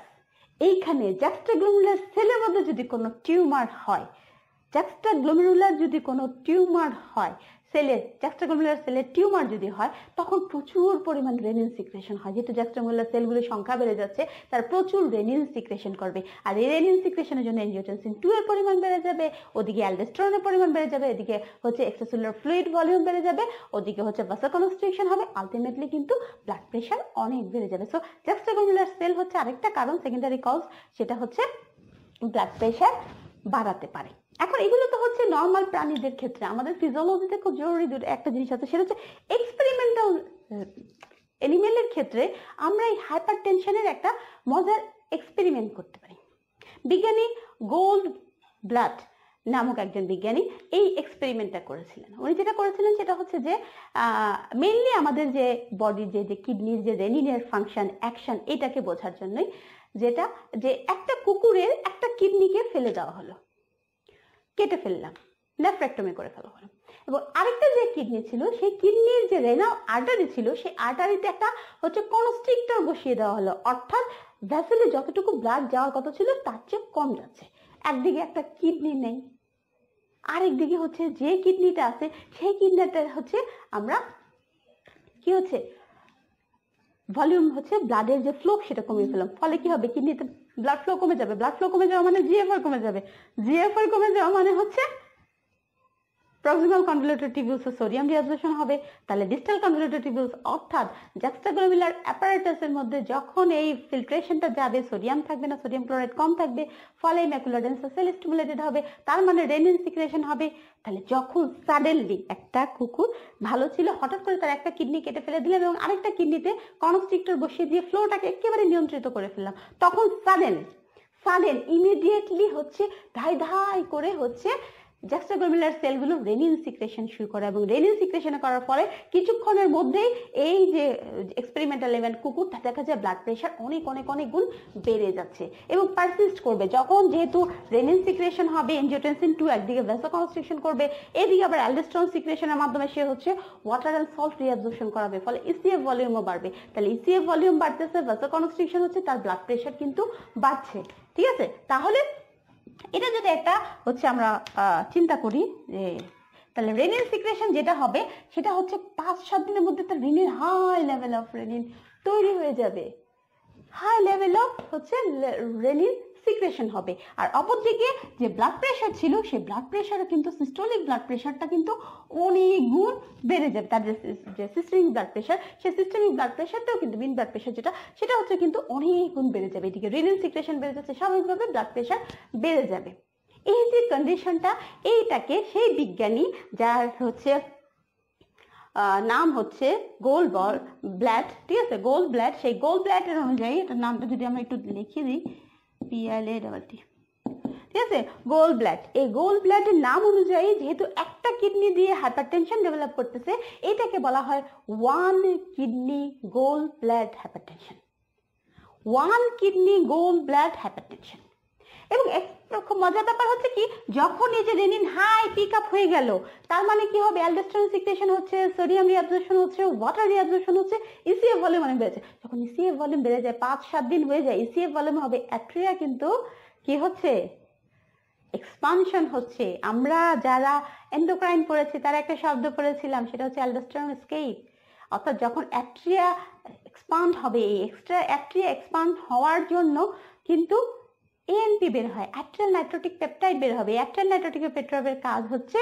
এইখানে জ্যাক্সট্রাগ্লোমেরুলার সেলের মধ্যে যদি কোনো টিউমার হয় জ্যাক্সট্রাগ্লোমেরুলার যদি কোনো টিউমার হয় সেলের জ্যাক্সট্রাগ্লোমেরুলার সেলের টিউমার যদি হয়, তখন প্রচুর পরিমাণ রেনিন সিক্রেশন হয়। যেহেতু জ্যাক্সট্রাগ্লোমেরুলার সেলগুলোর সংখ্যা বেড়ে যাচ্ছে, তার প্রচুর রেনিন সিক্রেশন করবে। আর এই রেনিন সিক্রেশনের জন্য এনজিওটেনসিন টু এর পরিমাণ বেড়ে যাবে, ওদিকে অ্যালডেস্ট্রনের পরিমাণ বেড়ে যাবে, এদিকে হচ্ছে এক্সট্রাসেলুলার ফ্লুইড ভলিউম বেড়ে যাবে, ওদিকে হচ্ছে ভাসাকনস্ট্রিকশন হবে আলটিমেটলি কিন্তু ব্লাড প্রেশার অনেক বেড়ে যাবে। সো জ্যাক্সট্রাগ্লোমেরুলার সেল হচ্ছে আরেকটা কারণ সেকেন্ডারি কজ সেটা হচ্ছে ব্লাড প্রেশার বাড়াতে পারে। এখন এগুলো তো হচ্ছে নর্মাল প্রাণীদের ক্ষেত্রে। আমাদের ফিজিওলজিতে খুব জরুরি একটা জিনিস আছে, সেটা হচ্ছে এক্সপেরিমেন্টাল এনিমেলের ক্ষেত্রে আমরা এই হাইপার টেনশনের একটা মজার এক্সপেরিমেন্ট করতে পারি। বিজ্ঞানী গোল্ড ব্লাড নামক একজন বিজ্ঞানী এই এক্সপেরিমেন্টটা করেছিলেন। উনি যেটা করেছিলেন সেটা হচ্ছে যে মেনলি আমাদের যে বডির যে যে কিডনির যে রেনিনের ফাংশন অ্যাকশন এটাকে বোঝার জন্যই যেটা যে একটা কুকুরের একটা কিডনিকে ফেলে দেওয়া হলো। কেটে ফেললাম নেফ্রেক্টমি করে ফেলা হলো। এবং আরেকটা যে কিডনি ছিল, সেই কিডনির যে রেনাল আর্টারি ছিল, সেই আর্টারিতে একটা হচ্ছে কনস্ট্রিক্টর বসিয়ে দেওয়া হলো। অর্থাৎ ভ্যাসেলে যতটুকু ব্লাড যাওয়ার কথা ছিল, তার চেয়ে কম যাচ্ছে। একদিকে একটা কিডনি নেই আরেক দিকে হচ্ছে যে কিডনিটা আছে, সেই কিডনিটা হচ্ছে আমরা কি হচ্ছে ভলিউম হচ্ছে ব্লাডের যে ফ্লো সেটা কমিয়ে ফেলাম ফলে কি হবে? কিডনিতে ব্লাড ফ্লো কমে যাবে ব্লাড ফ্লো কমে যাওয়া মানে জিএফআর কমে যাবে। জিএফআর কমে যাওয়া মানে হচ্ছে প্রক্সিমাল কনভলিউটেড টিবিউসে সোডিয়াম রিঅ্যাবজর্পশন হবে, তাহলে ডিস্টাল কনভলিউটেড টিবিউস অর্থাৎ জাক্সটাগ্লোমিলার অ্যাপারেটাসের মধ্যে যখন এই ফিল্ট্রেশনটা যাবে সোডিয়াম থাকবে না সোডিয়াম ক্লোরাইড কম থাকবে, ফলে ম্যাকুলার সেল স্টিমুলেটেড হবে, তার মানে রেনিন সিক্রেশন হবে। তাহলে যখন সাডেনলি একটা কুকুর ভালো ছিল, হঠাৎ করে তার একটা কিডনি কেটে ফেলে দিলাম এবং আরেকটা কিডনিতে কনস্ট্রিক্টর বসিয়ে দিয়ে ফ্লোটাকে একেবারে নিয়ন্ত্রিত করে ফেললাম, তখন সাডেন সাডেন ইমিডিয়েটলি হচ্ছে, ধাই ধাই করে হচ্ছে জ্যাক্সটাগ্লোমিলার সেলগুলো রেনিন সিক্রেশন শুরু করে এবং রেনিন সিক্রেশন করার পরে কিছুক্ষণের মধ্যেই এই যে এক্সপেরিমেন্টাল ইভেন্ট কুকুরটা দেখা যায় ব্লাড প্রেশার অনেক অনেক অনেক গুণ বেড়ে যাচ্ছে এবং পারসিস্ট করবে। যখন যেহেতু রেনিন সিক্রেশন হবে এনজিওটেনসিন টু একদিকে ভেসো কনস্ট্রিকশন করবে, এদিকে আবার অ্যালডোস্টেরন সিক্রেশনের মাধ্যমে সে হচ্ছে ওয়াটার অ্যান্ড সল্ট রিঅ্যাবজর্পশন করাবে, ফলে ইসিএফ ভলিউমও বাড়বে। তাহলে ইসিএফ ভলিউম বাড়তেছে ভেসো কনস্ট্রিকশন হচ্ছে, তার ব্লাড প্রেশার কিন্তু বাড়ছে। ঠিক আছে? তাহলে এটা যদি একটা, হচ্ছে আমরা চিন্তা করি যে, তাহলে রেনিন সিক্রেশন যেটা হবে, সেটা হচ্ছে পাঁচ, সাত দিনের মধ্যে তার renin high level of renin তৈরি হয়ে যাবে। হাই লেভেল অফ হচ্ছে রেনিন সিক্রেশন হবে। আর অপরদিকে যে ব্লাড প্রেশার ছিল, সেই ব্লাড প্রেশারও কিন্তু সিস্টোলিক ব্লাড প্রেশারটা কিন্তু অনেক গুণ বেড়ে যাবে। তার যে সিস্টেমিক ব্লাড প্রেশার সেই সিস্টেমিক ব্লাড প্রেশারটাও কিন্তু মিন ব্লাড প্রেশার যেটা, সেটা হচ্ছে কিন্তু অনেক গুণ বেড়ে যাবে। এদিকে রেনিন সিক্রেশন বেড়ে যাচ্ছে, স্বাভাবিকভাবে ব্লাড প্রেশার বেড়ে যাবে। এই যে কন্ডিশনটা এইটাকে সেই বিজ্ঞানী যার হচ্ছে নাম হচ্ছে গোল বল ব্ল্যাড ঠিক আছে? গোল ব্ল্যাড সেই গোল ব্ল্যাডের অনুযায়ী, এটার নামটা যদি আমরা একটু লিখে দিই ডাবল ঠিক আছে? গোল ব্লাড এই গোল ব্লাডের নাম অনুযায়ী যেহেতু একটা কিডনি দিয়ে হাইপারটেনশন ডেভেলপ করতেছে, এটাকে বলা হয় one kidney Goldblatt hypertension one kidney Goldblatt hypertension এবং খুব মজার ব্যাপার হচ্ছে কি, যখন এই যে রেনিন হাই পিক আপ হয়ে গেল, তার মানে কি হবে? অ্যালডোস্টেরন সিক্রেশন হচ্ছে সোডিয়াম রিঅ্যাবজর্পশন হচ্ছে ওয়াটার রিঅ্যাবজর্পশন হচ্ছে ইসিএফ ভলিউম অনেক বেড়েছে। যখন ইসিএফ ভলিউম বেড়ে যায়, পাঁচ, সাত দিন হয়ে যায় ইসিএফ ভলিউম হবে অ্যাট্রিয়া কিন্তু কি হচ্ছে? এক্সপানশন হচ্ছে। আমরা যারা এন্ডোক্রাইন পড়েছি, তারা একটা শব্দ পড়েছিলাম, সেটা হচ্ছে অ্যালডোস্টেরন স্কেপ অর্থাৎ যখন অ্যাট্রিয়া এক্সপান্ড হবে, এই এক্সট্রা অ্যাট্রিয়া এক্সপান্ড হওয়ার জন্য কিন্তু এএনপি বের হয় অ্যাট্রাল নাইট্রোটিক পেপটাইড বের হবে। অ্যাট্রাল নাইট্রোটিক পেপটাইডের কাজ হচ্ছে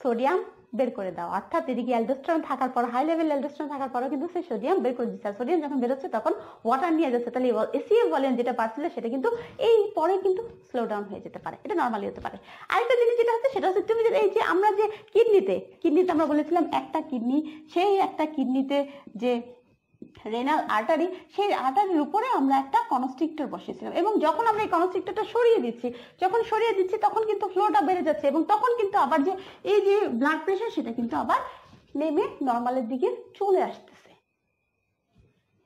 সোডিয়াম বের করে দাও অর্থাৎ এদিকে অ্যালডোস্টেরন থাকার পর হাই লেভেল অ্যালডোস্টেরন থাকার পরও কিন্তু সে সোডিয়াম বের করে দিচ্ছে। সোডিয়াম যখন বেরোচ্ছে তখন ওয়াটার নিয়ে যাচ্ছে। তাহলে এসিএফ ভলিউম যেটা বাড়ছিল, সেটা কিন্তু এই পরে কিন্তু স্লো ডাউন হয়ে যেতে পারে। এটা নর্মালি হতে পারে। আরেকটা জিনিস যেটা হচ্ছে, সেটা হচ্ছে তুমি এই যে আমরা যে কিডনিতে কিডনিতে আমরা বলেছিলাম একটা কিডনি, সেই একটা কিডনিতে যে রেনাল আর্টারি সেই আর্টারির উপরে আমরা একটা কনস্ট্রিক্টর বসিয়েছিলাম। এবং যখন আমরা এই কনস্ট্রিক্টরটা সরিয়ে দিচ্ছি, যখন সরিয়ে দিচ্ছি, তখন কিন্তু ফ্লোটা বেড়ে যাচ্ছে এবং তখন কিন্তু আবার যে এই যে ব্লাড প্রেশার সেটা কিন্তু আবার নেমে নর্মালের দিকে চলে আসতেছে।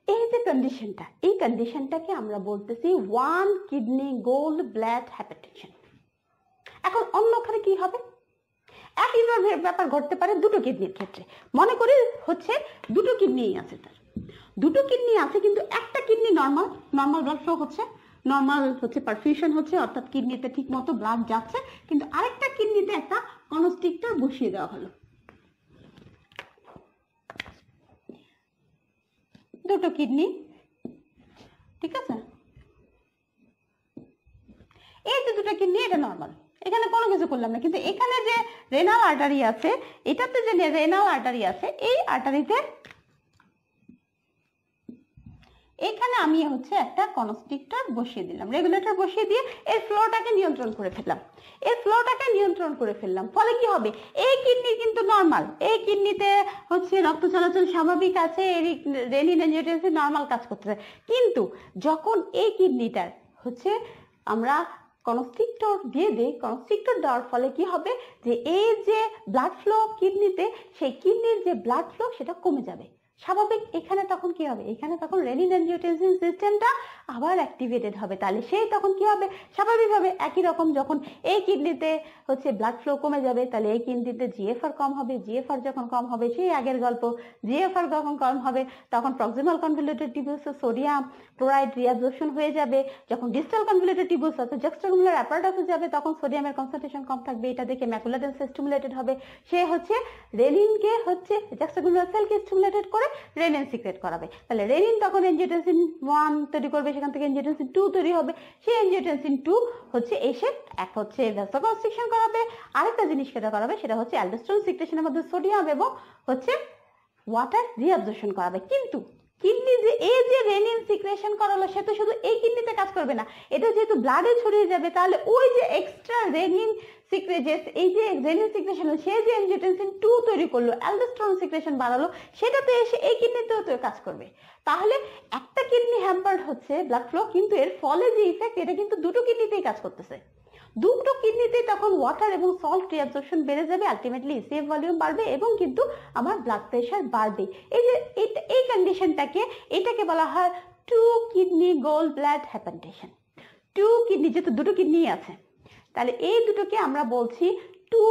এই যে কন্ডিশনটা এই কন্ডিশনটাকে আমরা বলতেছি one kidney Goldblatt hypertension এখন অন্যখানে কি হবে? একই ব্যাপার ঘটতে পারে দুটো কিডনির ক্ষেত্রে। মনে করি হচ্ছে দুটো কিডনি আছে তার। দুটো কিডনি আছে কিন্তু একটা kidney normal normal blood flow হচ্ছে। নর্মাল হচ্ছে পারফিউশন হচ্ছে, অর্থাৎ কিডনিতে ঠিক মতো ব্লাড যাচ্ছে। কিন্তু আরেকটা কিডনিতে একটা কনস্ট্রিক্টর বসিয়ে দেওয়া হলো। দুটো কিডনি। ঠিক আছে? এই যে দুটো কিডনি, এটা নর্মাল এখানে কোনো কিছু করলাম না। কিন্তু এখানে যে রেনাল আর্টারি আছে, এটাতে যে রেনাল আর্টারি আছে, এই আর্টারিতে এখানে আমি হচ্ছে একটা কনস্ট্রিক্টর বসিয়ে দিলাম। রেগুলেটর বসিয়ে দিয়ে এর ফ্লোটাকে নিয়ন্ত্রণ করে ফেললাম। এর ফ্লোটাকে নিয়ন্ত্রণ করে ফেললাম। ফলে কি হবে? এই কিডনি কিন্তু নর্মাল এই কিডনিতে হচ্ছে রক্ত চলাচল স্বাভাবিক আছে রেনিন এনজিওটেন্সি নর্মাল কাজ করতেছে। কিন্তু যখন এই কিডনিটার হচ্ছে আমরা কনস্ট্রিক্টর দিয়ে দেই কনস্ট্রিক্টর দেওয়ার ফলে কি হবে? যে এই যে ব্লাড ফ্লো কিডনিতে, সেই কিডনির যে ব্লাড ফ্লো সেটা কমে যাবে। স্বাভাবিক এখানে তখন কি হবে? এখানে তখন রেনিন অ্যাঞ্জিওটেনসিন সিস্টেমটা আবার অ্যাক্টিভেটেড হবে। তাহলে সেই তখন কি হবে? স্বাভাবিকভাবে একই রকম যখন এই কিডনিতে হচ্ছে ব্লাড ফ্লো কমে যাবে, তাহলে এই কিডনিতে জিএফআর কম হবে। জিএফআর যখন কম হবে, সেই আগের গল্প জিএফআর যখন কম হবে, তখন প্রক্সিমাল কনভলিউটেড টিবিউসে সোডিয়াম ক্লোরাইড রিঅ্যাবজর্পশন হয়ে যাবে। যখন ডিস্টাল কনভলিউটেড টিবিউস আছে জাক্সটাগুলার অ্যাপারাটাসে যাবে, তখন সোডিয়ামের কনসেন্ট্রেশন কম থাকবে। এটা দেখে ম্যাকুলার স্টিমুলেটেড হবে। সে হচ্ছে রেনিনকে হচ্ছে জাক্সটাগুলার সেলকে স্টিমুলেটেড করে রেনিন সিক্রেট করাবে। তাহলে রেনিন তখন এনজিওটেনসিন ওয়ান তৈরি করবে, সেখান থেকে এনজিওটেনসিন টু তৈরি হবে। সেই এনজিওটেনসিন টু হচ্ছে এসে এক হচ্ছে ভ্যাসোকনস্ট্রিকশন করাবে। আরেকটা জিনিস সেটা করাবে, সেটা হচ্ছে অ্যালডোস্টেরন সিক্রেশনের মধ্যে সোডিয়াম এবং হচ্ছে ওয়াটার রিঅ্যাবজর্পশন করাবে। কিন্তু কিডনি যে এই যে রেনিন সিক্রেশন করালো, সে তো শুধু এই কিডনিতে কাজ করবে না। এটা যেহেতু ব্লাডে ছড়িয়ে যাবে, তাহলে ওই যে এক্সট্রা রেনিন সিক্রেজেস এই যে রেনিন সিক্রেশন সে যে এনজিওটেনসিন টু তৈরি করল অ্যালডোস্টেরন সিক্রেশন বাড়ালো সেটা তো এসে এই কিডনিতেও তো কাজ করবে। তাহলে একটা কিডনি হ্যাম্পার্ড হচ্ছে ব্লাড ফ্লো কিন্তু এর ফলে যে ইফেক্ট এটা কিন্তু দুটো কিডনিতেই কাজ করতেছে। দুটো কিডনিতে তখন ওয়াটার এবং সল্ট রিঅ্যাবজর্পশন বেড়ে যাবে আলটিমেটলি সেভ ভলিউম বাড়বে এবং কিন্তু আমার ব্লাড প্রেশার বাড়বে। এই যে এই কন্ডিশনটাকে এটাকে বলা হয় two kidney Goldblatt hypertension two kidney যেহেতু দুটো কিডনি আছে, তাহলে এই দুটোকে আমরা বলছি two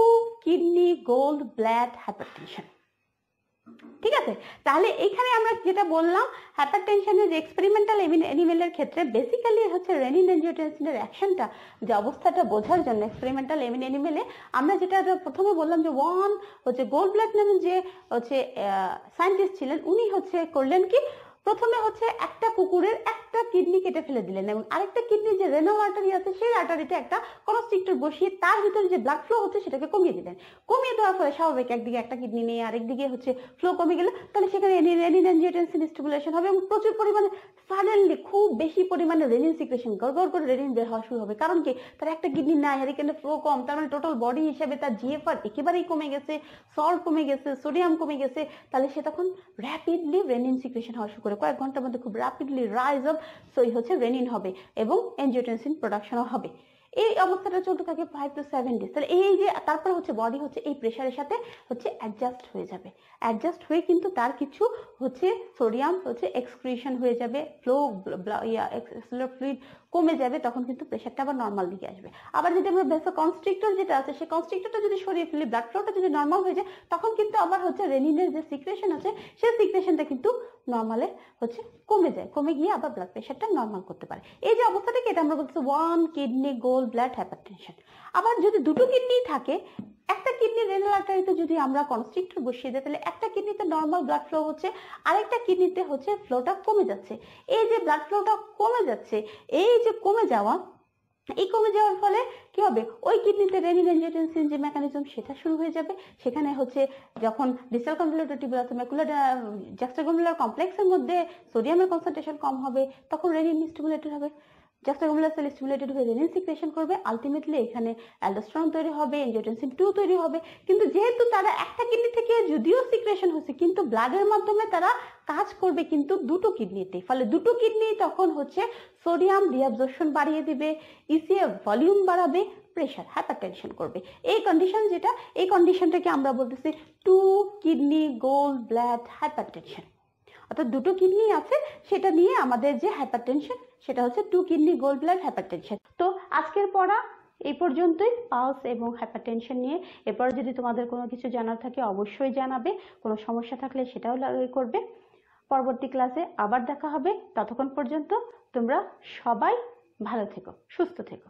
kidney Goldblatt hypertension ঠিক আছে? তাহলে এখানে আমরা যেটা বললাম হাইপারটেনশনের যে এক্সপেরিমেন্টাল এনিমেলের ক্ষেত্রে বেসিক্যালি হচ্ছে রেনিন এনজিওটেনসিনের অ্যাকশনটা যে অবস্থাটা বোঝার জন্য এক্সপেরিমেন্টাল এমিন এনিমেলে আমরা যেটা প্রথমে বললাম যে ওয়ান হচ্ছে গোল্ড ব্লাড নামের যে হচ্ছে সায়েন্টিস্ট ছিলেন, উনি হচ্ছে করলেন কি? প্রথমে হচ্ছে একটা কুকুরের একটা কিডনি কেটে ফেলে দিলেন এবং আরেকটা কিডনি যে রেনাল আর্টারি আছে, সেই আর্টারিতে একটা কনস্ট্রিক্টর বসিয়ে তার ভিতরে যে ব্লাড ফ্লো হচ্ছে সেটাকে কমিয়ে দিলেন। কমিয়ে দেওয়ার ফলে স্বাভাবিক একদিকে একটা কিডনি নেই, আরেকদিকে হচ্ছে ফ্লো কমে গেলে। তাহলে সেখানে রেনিন এনজিওটেনসিন স্টিমুলেশন হবে এবং প্রচুর পরিমাণে সাডেনলি খুব বেশি পরিমাণে রেনিন সিক্রেশন গড় করে রেনিন বের হওয়া শুরু হবে। কারণ কি? তার একটা কিডনি নাই আর এখানে ফ্লো কম, তার মানে টোটাল বডি হিসেবে তার জিএফআর একেবারেই কমে গেছে সল্ট কমে গেছে সোডিয়াম কমে গেছে। তাহলে সে তখন র্যাপিডলি রেনিন সিক্রেশন হওয়া শুরু করে কয়েক ঘণ্টার মধ্যে খুব র্যাপিডলি রাইজ অফ সই হচ্ছে রেনিন হবে এবং এনজিওটেনসিন প্রোডাকশনও হবে। এই অবস্থাটা চলতে থাকে ফাইভ টু সেভেন ডেজ তাহলে এই যে, তারপরে হচ্ছে বডি হচ্ছে এই প্রেশারের সাথে হচ্ছে অ্যাডজাস্ট হয়ে যাবে। অ্যাডজাস্ট হয়ে কিন্তু তার কিছু হচ্ছে সোডিয়াম হচ্ছে এক্সক্রিশন হয়ে যাবে ফ্লো ইয়া ফ্লুইড কমে যাবে, তখন কিন্তু প্রেশারটা আবার নর্মাল দিকে আসবে। আবার যদি আমরা ভেসো কনস্ট্রিক্টর যেটা আছে সেই কনস্ট্রিক্টরটা যদি সরিয়ে ফেলি ব্লাড ফ্লোটা যদি নর্মাল হয়ে যায়, তখন কিন্তু আবার হচ্ছে রেনিনের যে সিক্রেশন আছে সেই সিক্রেশনটা কিন্তু নর্মালে হচ্ছে কমে যায়। কমে গিয়ে আবার ব্লাড প্রেশারটা নর্মাল করতে পারে। এই যে অবস্থাটাকে এটা আমরা বলছি one kidney Goldblatt hypertension আবার যদি দুটো কিডনি থাকে, একটা কিডনি রেনাল আর্টারিতে যদি আমরা কনস্ট্রিক্টর বসিয়ে দিই, তাহলে একটা কিডনিতে নর্মাল ব্লাড ফ্লো হচ্ছে, আরেকটা কিডনিতে হচ্ছে ফ্লোটা কমে যাচ্ছে। এই যে ব্লাড ফ্লোটা কমে যাচ্ছে, এই যে কমে যাওয়া, এই কমে যাওয়ার ফলে কি হবে? ওই কিডনিতে রেনিন এনজিওটেনসিন যে মেকানিজম সেটা শুরু হয়ে যাবে। সেখানে হচ্ছে যখন distal convoluted tubular macular juxtaglomerular কমপ্লেক্সের মধ্যে সোডিয়ামের কনসেন্ট্রেশন কম হবে, তখন রেনিন স্টিমুলেটেড হবে। জাস্টাগুলার সেল স্টিমুলেটেড হয়ে রেনিন সিক্রেশন করবে। আলটিমেটলি এখানে অ্যালডোস্টেরন তৈরি হবে এনজিওটেনসিন টু তৈরি হবে। কিন্তু যেহেতু তারা একটা কিডনি থেকে যদিও সিক্রেশন হচ্ছে, কিন্তু ব্লাডের মাধ্যমে তারা কাজ করবে কিন্তু দুটো কিডনিতে ফলে দুটো কিডনি তখন হচ্ছে সোডিয়াম রিঅ্যাবজর্পশন বাড়িয়ে দিবে ইসিএফ ভলিউম বাড়াবে প্রেশার হাইপারটেনশন করবে। এই কন্ডিশন যেটা, এই কন্ডিশনটাকে আমরা বলতেছি two kidney Goldblatt hypertension অর্থাৎ দুটো কিডনি আছে, সেটা নিয়ে আমাদের যে হাইপারটেনশন সেটা হচ্ছে two kidney Goldblatt hypertension তো আজকের পড়া এই পর্যন্তই। পালস এবং হাইপারটেনশন নিয়ে। এরপর যদি তোমাদের কোনো কিছু জানার থাকে, অবশ্যই জানাবে। কোনো সমস্যা থাকলে সেটাও করবে। পরবর্তী ক্লাসে আবার দেখা হবে। ততক্ষণ পর্যন্ত তোমরা সবাই ভালো থেকো, সুস্থ থেকো।